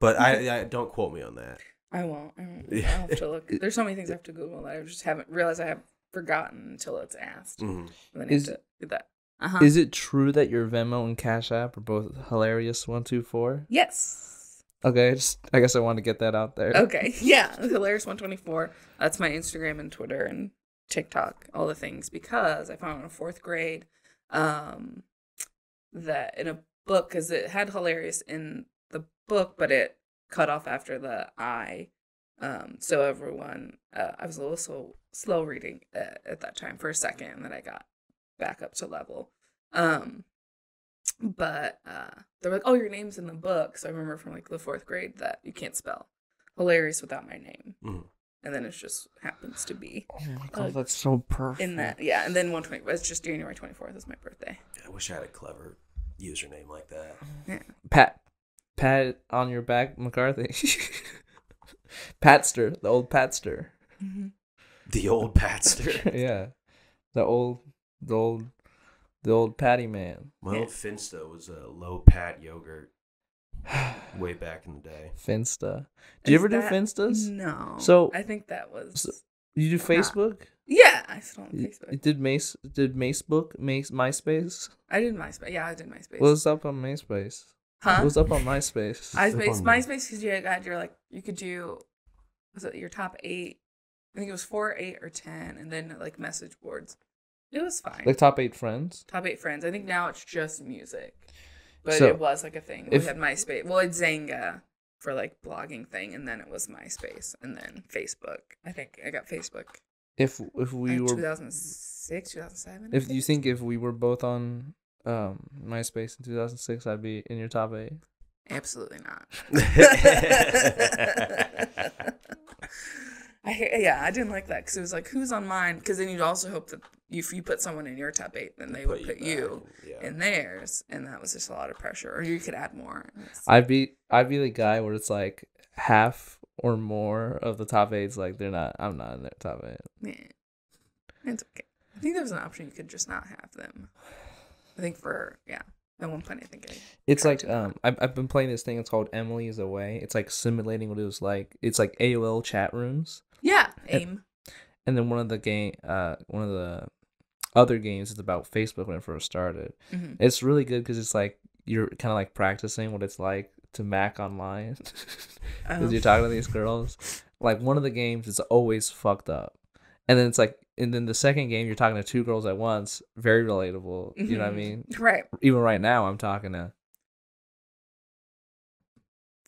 but I, I don't quote me on that. I won't. I won't. I'll have to look. There's so many things I have to Google that I just haven't realized I have forgotten until it's asked. Mhm. And then I Is- have to do that. Uh huh. Is it true that your Venmo and Cash App are both hilarious? One two four. yes. Okay, I, just I guess I want to get that out there. Okay. Yeah. Hilarious 124. That's my Instagram and Twitter and TikTok, all the things, because I found in fourth grade um, that in a book, because it had hilarious in the book, but it cut off after the I. Um, so everyone, uh, I was a little slow, slow reading at, at that time for a second, and then I got back up to level. Um, but uh, they're like, "Oh, your name's in the book." So I remember from like the fourth grade that you can't spell hilarious without my name, Mhm. and then it just happens to be Oh my Uh, god, that's so perfect. in that. Yeah, and then one twenty. It's just January twenty fourth is my birthday. I wish I had a clever username like that. Yeah. Pat, pat on your back, McCarthy. Patster, the old Patster. The old Patster. yeah, the old, the old, the old Patty man. My old Finsta was a low pat yogurt way back in the day. Finsta. Do you Is ever do Finstas? No. So- I think that was. so- You do Facebook? yeah, I still on You- Facebook. Did Mace did Macebook Mace MySpace? I did MySpace. Yeah, I did MySpace. What's up on MySpace? huh? What's up on MySpace? MySpace. MySpace because you got your like you could do was it your top eight? I think it was four, eight, or ten, and then like message boards. It was fine. like top eight friends. top eight friends. I think now it's just music, but So, it was like a thing. if- we had MySpace. Well, it's Xanga for like blogging thing, and then it was MySpace, and then Facebook. I think I got Facebook. If if we were 2006, 2007. if you think if we were both on um MySpace in 2006, I'd be in your top eight. absolutely not. I yeah, I didn't like that because it was like who's on mine? Because then you'd also hope that if you put someone in your top eight, then they would put you back, yeah. in theirs, and that was just a lot of pressure. Or you could add more. I'd be I'd be the guy where it's like half or more of the top eight's like they're not. I'm not in their top eight. yeah, it's okay. I think there was an option you could just not have them. I think for yeah, at one point I think I It's like um I've I've been playing this thing. It's called Emily is Away. It's like simulating what it was like. It's like AOL chat rooms, yeah aim. and then one of the game uh one of the other games is about Facebook when it first started. Mhm. It's really good because it's like you're kind of like practicing what it's like to mac online because Um, you're talking to these girls. Like one of the games is always fucked up, and then it's like, and then the second game you're talking to two girls at once. Very relatable. You know what I Mhm. mean? right. Even right now, I'm talking to.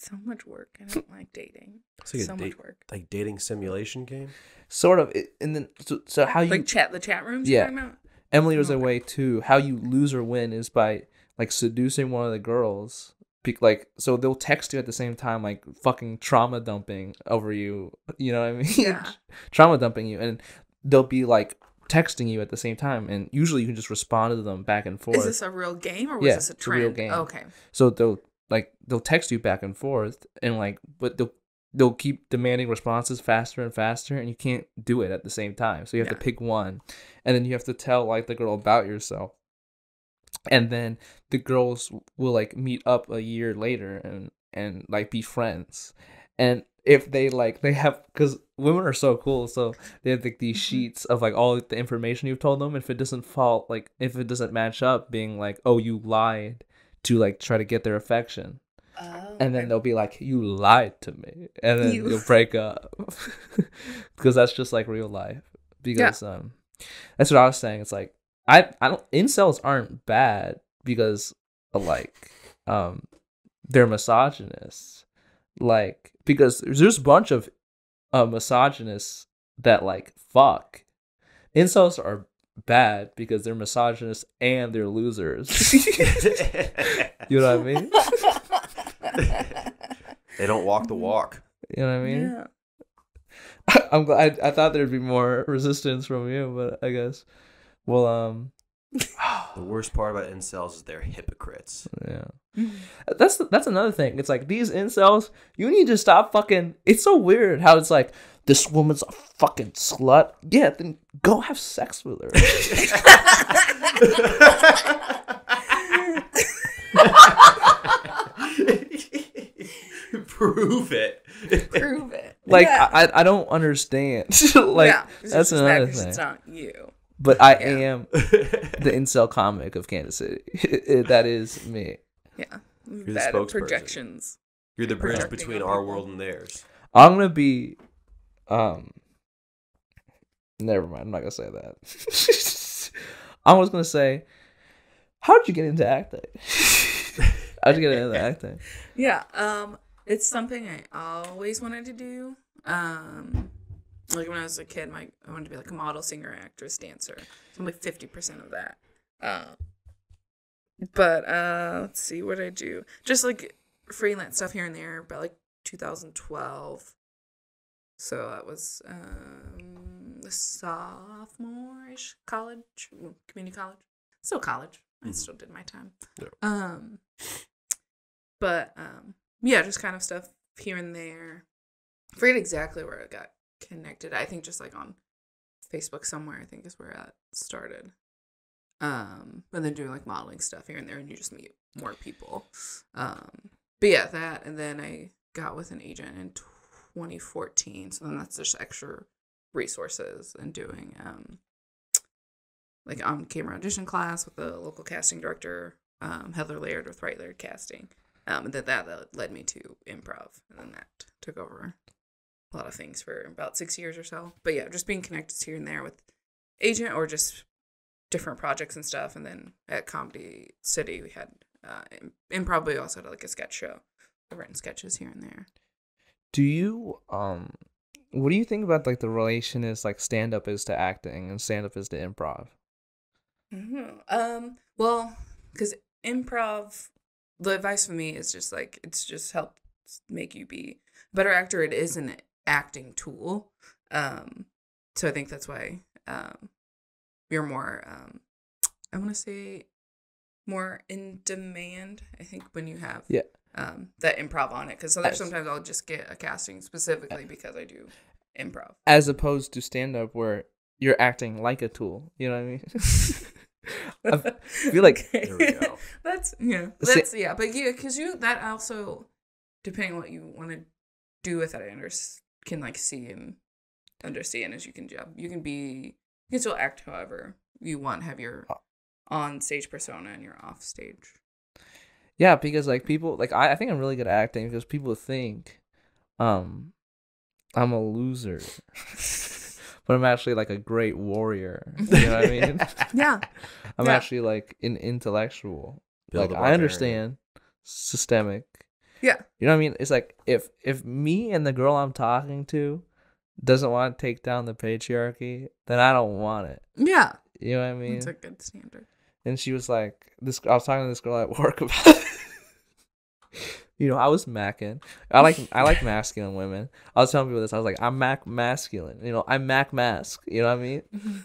So much work. I don't like dating. It's like a so date- much work. like dating simulation game. Sort of, it- and then so, so how you Like chat the chat rooms. Yeah. You're about? Emily was oh, Okay. away too. How you lose or win is by like seducing one of the girls. Like so they'll text you at the same time, like fucking trauma dumping over you. You know what I mean? Yeah. trauma dumping you, and they'll be like texting you at the same time, and usually you can just respond to them back and forth. Is this a real game or was Yeah, this a it's a real trend? game. Okay. so they'll like they'll text you back and forth, and like but they'll they'll keep demanding responses faster and faster, and you can't do it at the same time. So you have Yeah. to pick one, and then you have to tell like the girl about yourself, and then the girls will like meet up a year later and and like be friends, and if they like they have because women are so cool so they have like these Mhm. sheets of like all the information you've told them if it doesn't fall like if it doesn't match up being like oh you lied to like try to get their affection. Oh, and then they'll be like you lied to me. And then You- you'll break up. Because that's just like real life. Because um that's what i was saying. It's like i i don't incels aren't bad because like um they're misogynists. Like because there's, there's a bunch of uh, misogynists that like fuck. Incels are bad because they're misogynists and they're losers you know what i mean They don't walk the walk. you know what i mean yeah. I'm glad. I, I thought there'd be more resistance from you, but I guess. Well, um, The worst part about incels is they're hypocrites. yeah. Mhm. That's that's another thing. It's like these incels. You need to stop fucking. It's so weird how it's like this woman's a fucking slut. Yeah, then go have sex with her. Prove it. Prove it. Like yeah. I I don't understand. like yeah. That's just another that 'cause thing. It's not you. But I Yeah. am the incel comic of Kansas City. that is me. Yeah. the Bad spokesperson. projections. You're the bridge between our world and theirs. I'm gonna be um never mind, I'm not gonna say that. I was gonna say how did you get into acting? How'd you get into acting? Yeah. Um, it's something I always wanted to do. Um, like when I was a kid, my I wanted to be like a model, singer, actress, dancer. So I'm like fifty percent of that. Um, but uh, let's see what I do. Just like freelance stuff here and there. About like 2012. So that was um sophomore-ish college, community college. Still college. I Mhm. still did my time. Yeah. Um, but um, yeah, just kind of stuff here and there. I forget exactly where it got connected. I think just like on Facebook somewhere. I think is where that started. Um, and then doing like modeling stuff here and there, and you just meet more people. Um, but yeah, that, and then I got with an agent in 2014. So then that's just extra resources and doing um like on camera audition class with the local casting director, um, Heather Laird with Right Laird Casting. Um, and then that, that led me to improv, and then that took over a lot of things for about six years or so. But yeah, just being connected here and there with agent or just different projects and stuff. And then at Comedy City, we had uh, improv. We also had like a sketch show, I've written sketches here and there. Do you um what do you think about like the relation is like stand up is to acting and stand up is to improv? Mhm. Um. Well, because improv, the advice for me is just like it's just helped make you be better actor. It is an acting tool. Um, so I think that's why um, you're more. Um, I want to say more in demand. I think when you have Yeah. um, that improv on it, because so sometimes I'll just get a casting specifically because I do improv. As opposed to stand up where you're acting like a tool. You know what I mean? I feel like- There we go. that's yeah. That's yeah. But yeah, because you that also depending on what you want to do with it, I under, can like see and understand as you can job. You can be you can still act however you want. Have your Uh. on stage persona and your off stage. Yeah, because like people like I, I think I'm really good at acting because people think um I'm a loser. but I'm actually like a great warrior. You know what I mean? Yeah. I'm Yeah. actually like an intellectual. Bill like I Barbarian. understand systemic. Yeah. You know what I mean? It's like if if me and the girl I'm talking to doesn't want to take down the patriarchy, then I don't want it. Yeah. You know what I mean? It's a good standard. and she was like this i was talking to this girl at work about you know i was macking i like i like masculine women i was telling people this i was like i'm mac masculine you know i'm mac mask you know what i mean mm-hmm.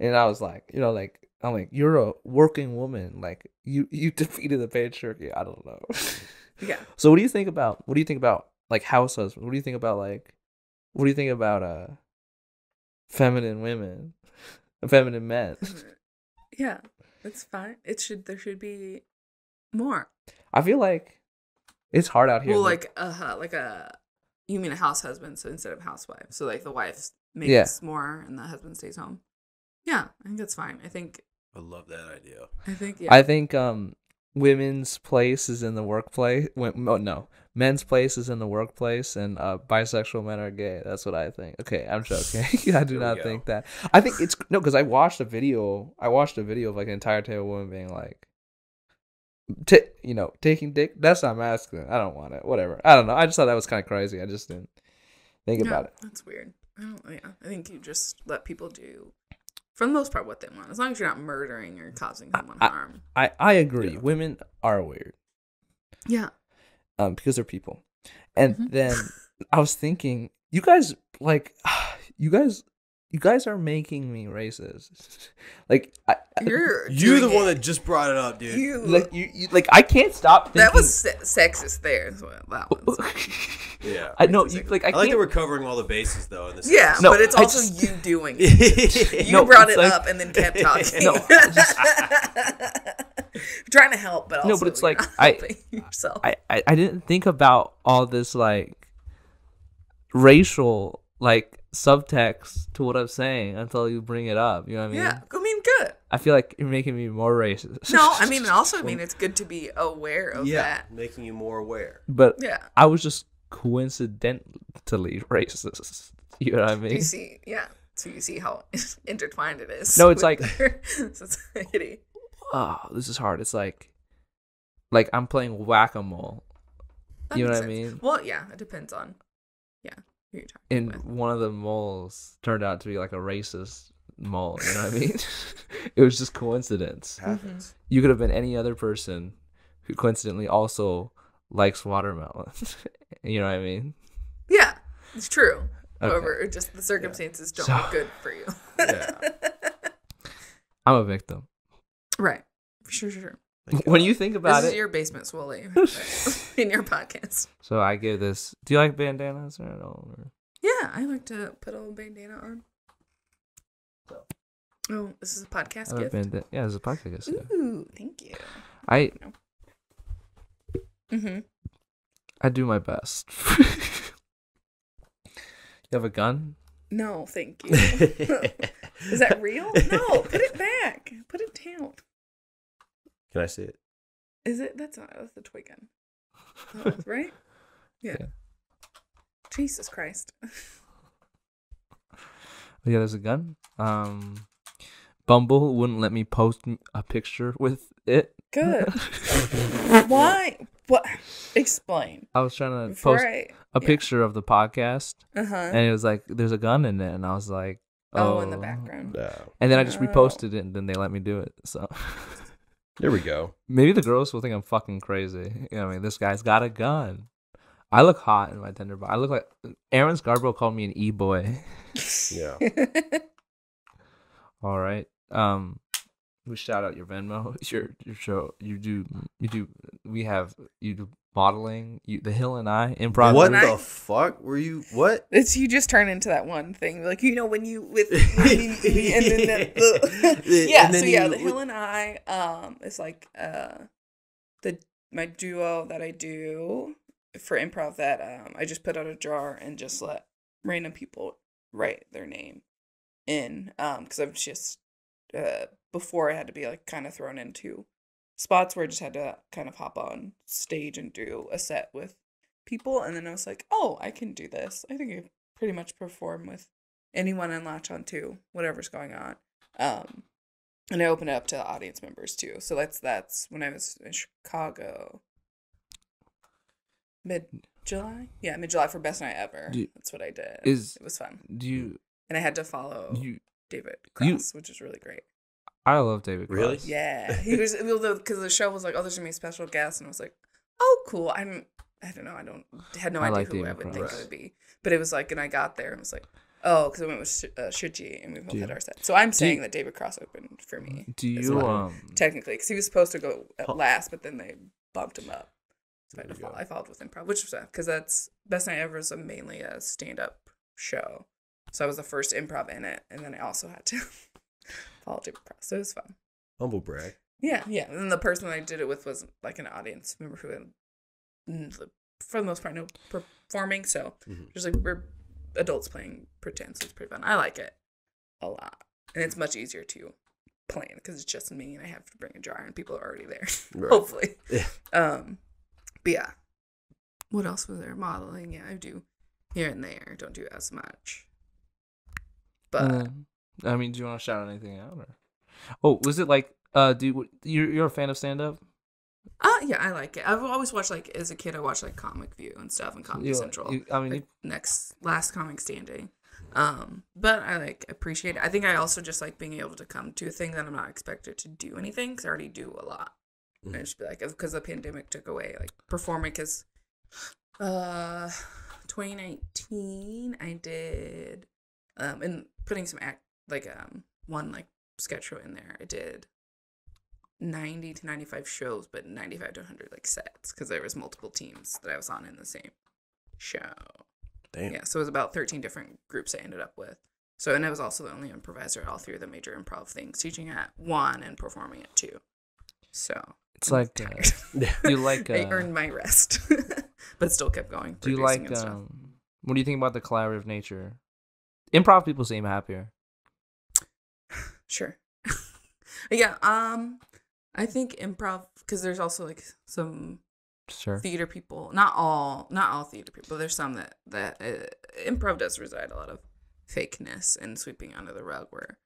and i was like you know like i'm like you're a working woman like you you defeated the patriarchy i don't know Yeah. so what do you think about what do you think about like house husbands what do you think about like what do you think about uh feminine women feminine men Yeah. It's fine. It should there should be more. I feel like it's hard out here. Well, to- like uh like a you mean a house husband, so instead of housewife. So like the wife makes Yeah. more and the husband stays home. Yeah, I think that's fine. I think I love that idea. I think yeah. I think um women's place is in the workplace. When, oh, no, men's place is in the workplace, and uh, bisexual men are gay. That's what I think. Okay, I'm joking. I do not go. think that. I think it's no, because I watched a video. I watched a video of like an entire table of women being like, t- you know, taking dick. That's not masculine. I don't want it. Whatever. I don't know. I just thought that was kind of crazy. I just didn't think Yeah, about it. That's weird. I don't yeah. I think you just let people do for the most part what they want. As long as you're not murdering or causing someone I- harm. I I agree. Yeah. Women are weird. Yeah. um, because they're people. And Mhm. then I was thinking, you guys like, you guys, you guys are making me racist. like, I, I- You're You're the doing one that just brought it up, dude. you like you, you, like I can't stop. Thinking, that was se- sexist there. Is what that was. yeah. I know. You, like I, I, like can't. that we're covering all the bases though in this. Yeah, episode. No, but it's also just- you doing it. You No, brought it like- up and then kept talking. No, trying to help, but also No, but it's like, I- helping yourself. I, I, I didn't think about all this like racial like subtext to what I'm saying until you bring it up. You know what I mean? yeah, I mean, good. I feel like you're making me more racist. No, I mean, also, I mean, it's good to be aware of yeah, that. making you more aware. but Yeah, I was just coincidentally racist. You know what I mean? you see, yeah. So you see how intertwined it is. No, it's like- society. oh, this is hard. It's like, like I'm playing whack a mole, You know makes what I mean? Well, yeah, it depends on, yeah, who you're talking and with. one of the moles turned out to be like a racist mole. You know what I mean? it was just coincidence. Happens. Mm-hmm. You could have been any other person who coincidentally also likes watermelon. you know what I mean? Yeah, it's true. Okay. However, just the circumstances don't So- look good for you. Yeah. I'm a victim. right. Sure, sure, sure. Thank When you think about this it, is your basement swolly in your podcast. so I give this. Do you like bandanas or no? Or- Yeah, I like to put a little bandana on. Oh, this is a podcast I a gift. banda- yeah, there's a podcast. yeah. Ooh, thank you. I Mm-hmm. I do my best. you have a gun? No, thank you. is that real? No, put it back. Put it down. Can I see it? Is it? That's not. That's the toy gun. That was, right? Yeah. Yeah. Jesus Christ. Yeah, there's a gun. Um, Bumble wouldn't let me post a picture with it. Good. Why? What? Explain. I was trying to Before post I. a picture of the podcast, Uh huh. and it was like, "There's a gun in it," and I was like, Oh, "Oh." in the background. No. And then I just Oh. reposted it, and then they let me do it. So There we go. maybe the girls will think I'm fucking crazy. You know, I mean, this guy's got a gun. I look hot in my Tinder bio. I look like Aaron Scarborough called me an e boy. Yeah. All right. Um, we shout out your Venmo, your your show. You do you do. We have you do modeling. You the Hill and I improv. what And I- the fuck were you? What? It's you just turn into that one thing, like you know when you with and then the, the yeah. And then so yeah, you- the Hill and I um is like uh the my duo that I do for improv that um I just put out a jar and just let random people write their name in um because I'm just uh before I had to be like kind of thrown into spots where I just had to kind of hop on stage and do a set with people and then I was like, "Oh, I can do this. I think I pretty much perform with anyone and latch on to whatever's going on." Um and I opened it up to audience members too. So that's that's when I was in Chicago mid July. Yeah, mid July for best night ever. Do- that's what I did. is- it was fun. Do you And I had to follow you? David you- Cross, which is really great. I love David. Cross. Really? Yeah, he was because the show was like, oh, there's gonna be a special guest, and I was like, oh, cool. I'm, I don't know, I don't had no I idea like who I David would think it would be, but it was like, and I got there and was like, oh, because I went with Sh- uh, Shuji, and we both Do had our set. So I'm saying you- that David Cross opened for me Do you well. um? technically, because he was supposed to go at last, but then they bumped him up. So I, had to follow. I followed with improv, which was because that's best night ever is a mainly a stand up show. So I was the first improv in it, and then I also had to follow David Cross. So it was fun. Humble brag. Yeah, yeah. And the person I did it with was like an audience member who, had, for the most part, no performing. So Mhm. just like we're adults playing pretend, so it's pretty fun. I like it a lot, and it's much easier to plan because it's just me and I have to bring a jar and people are already there. Right. Hopefully. Yeah. Um, but yeah. What else was there? Modeling. Yeah, I do here and there. Don't do as much. But uh, I mean, do you want to shout anything out or? Oh, was it like uh? Do you, you're you're a fan of stand up? uh, yeah, I like it. I've always watched like as a kid. I watched like Comic View and stuff and Comedy You, Central. you- I mean, like next last comic standing um but i like appreciate it i think i also just like being able to come to a thing that i'm not expected to do anything because i already do a lot and Mhm. just be like because the pandemic took away like performing because uh 2019 i did um and putting some act like um one like sketch show in there i did 90 to 95 shows but 95 to 100 like sets because there was multiple teams that i was on in the same show Damn. yeah, so it was about 13 different groups I ended up with. So, and I was also the only improviser at all three of the major improv things, teaching at one and performing at two. So, it's I'm like uh, you like. Uh, I earned my rest, but still kept going. do you like and stuff. um? What do you think about the collaborative nature? Improv people seem happier. Sure. yeah. Um, I think improv because there's also like some Sure. theater people not all not all theater people there's some that that uh, improv does reside a lot of fakeness and sweeping under the rug where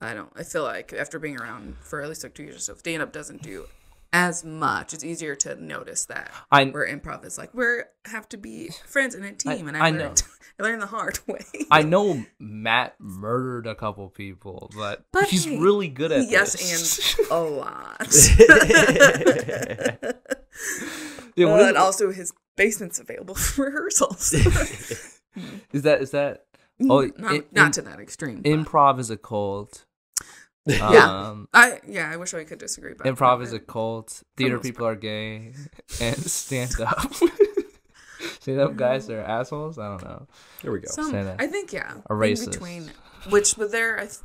i don't i feel like after being around for at least like two years or so stand up doesn't do as much it's easier to notice that I where improv is like we have to be friends in a team and I i, know. learned i learned the hard way I know Matt murdered a couple people, but, But he's hey, really good at yes this. and a lot Yeah, and also his basement's available for rehearsals hmm. is that is that mm, Oh, not, in- not to that extreme but- improv is a cult. Yeah. Um, I yeah, I wish I could disagree. But improv is a cult. Theater people are gay, and stand up. stand up guys are assholes. I don't know. Here we go. some. Say that. I think yeah, A in racist. between which, but there I f-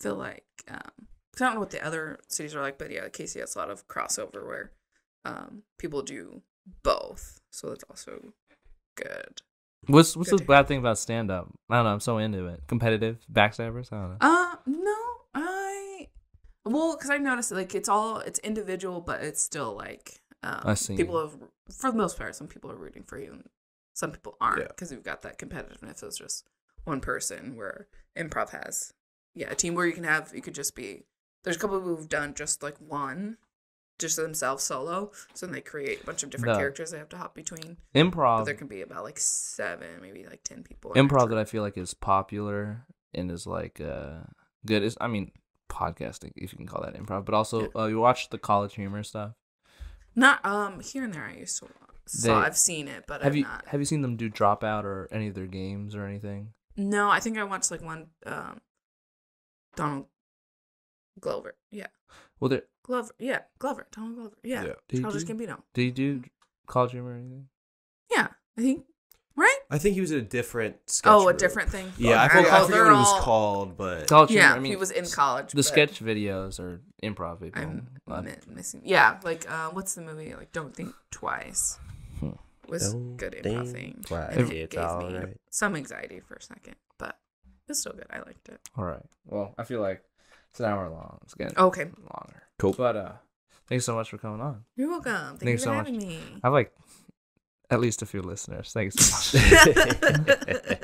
feel like um, 'cause I don't know what the other cities are like, but yeah, Casey has a lot of crossover where um people do both, so that's also good. What's what's Good the bad thing about stand up? I don't know. I'm so into it. Competitive backstabbers. I don't know. Uh no, I well because I noticed like it's all it's individual, but it's still like um, I see. people have for the most part some people are rooting for you and some people aren't Yeah. because we've got that competitiveness So it's just one person where improv has yeah a team where you can have you could just be there's a couple who've done just like one just themselves solo so then they create a bunch of different No. characters they have to hop between but Improv. there can be about like seven maybe like ten people improv that. I feel like is popular and is like uh good is I mean podcasting if you can call that improv, but also uh, you watch the college humor stuff. not um here and there I used to saw. They- I've seen it, but Have I've you not. have you seen them do Dropout or any of their games or anything? No, I think I watched like one. Um, Donald Glover. Yeah, Well, they Glover. Yeah, Glover. Donald Glover. Yeah, Yeah. Did he Childish do- Gambino. did he do College Humor or anything? Yeah, I think. Right? I think he was in a different sketch. Oh, a group. different thing. Yeah, I Okay. forget, I forget what it was all- called, but College Yeah, I mean, he was in college. the but sketch videos are improv people. I'm mi- missing. Yeah, like uh, what's the movie? Like Don't Think Twice. Hmm. Was Don't good think improv thing. twice, And it it's gave me alright. some anxiety for a second, but it's still good. I liked it. all right. Well, I feel like it's an hour long. It's getting Okay. longer. Cool. But uh, thanks so much for coming on. You're welcome. Thank Thanks you for so having me. I have like at least a few listeners. Thanks so much.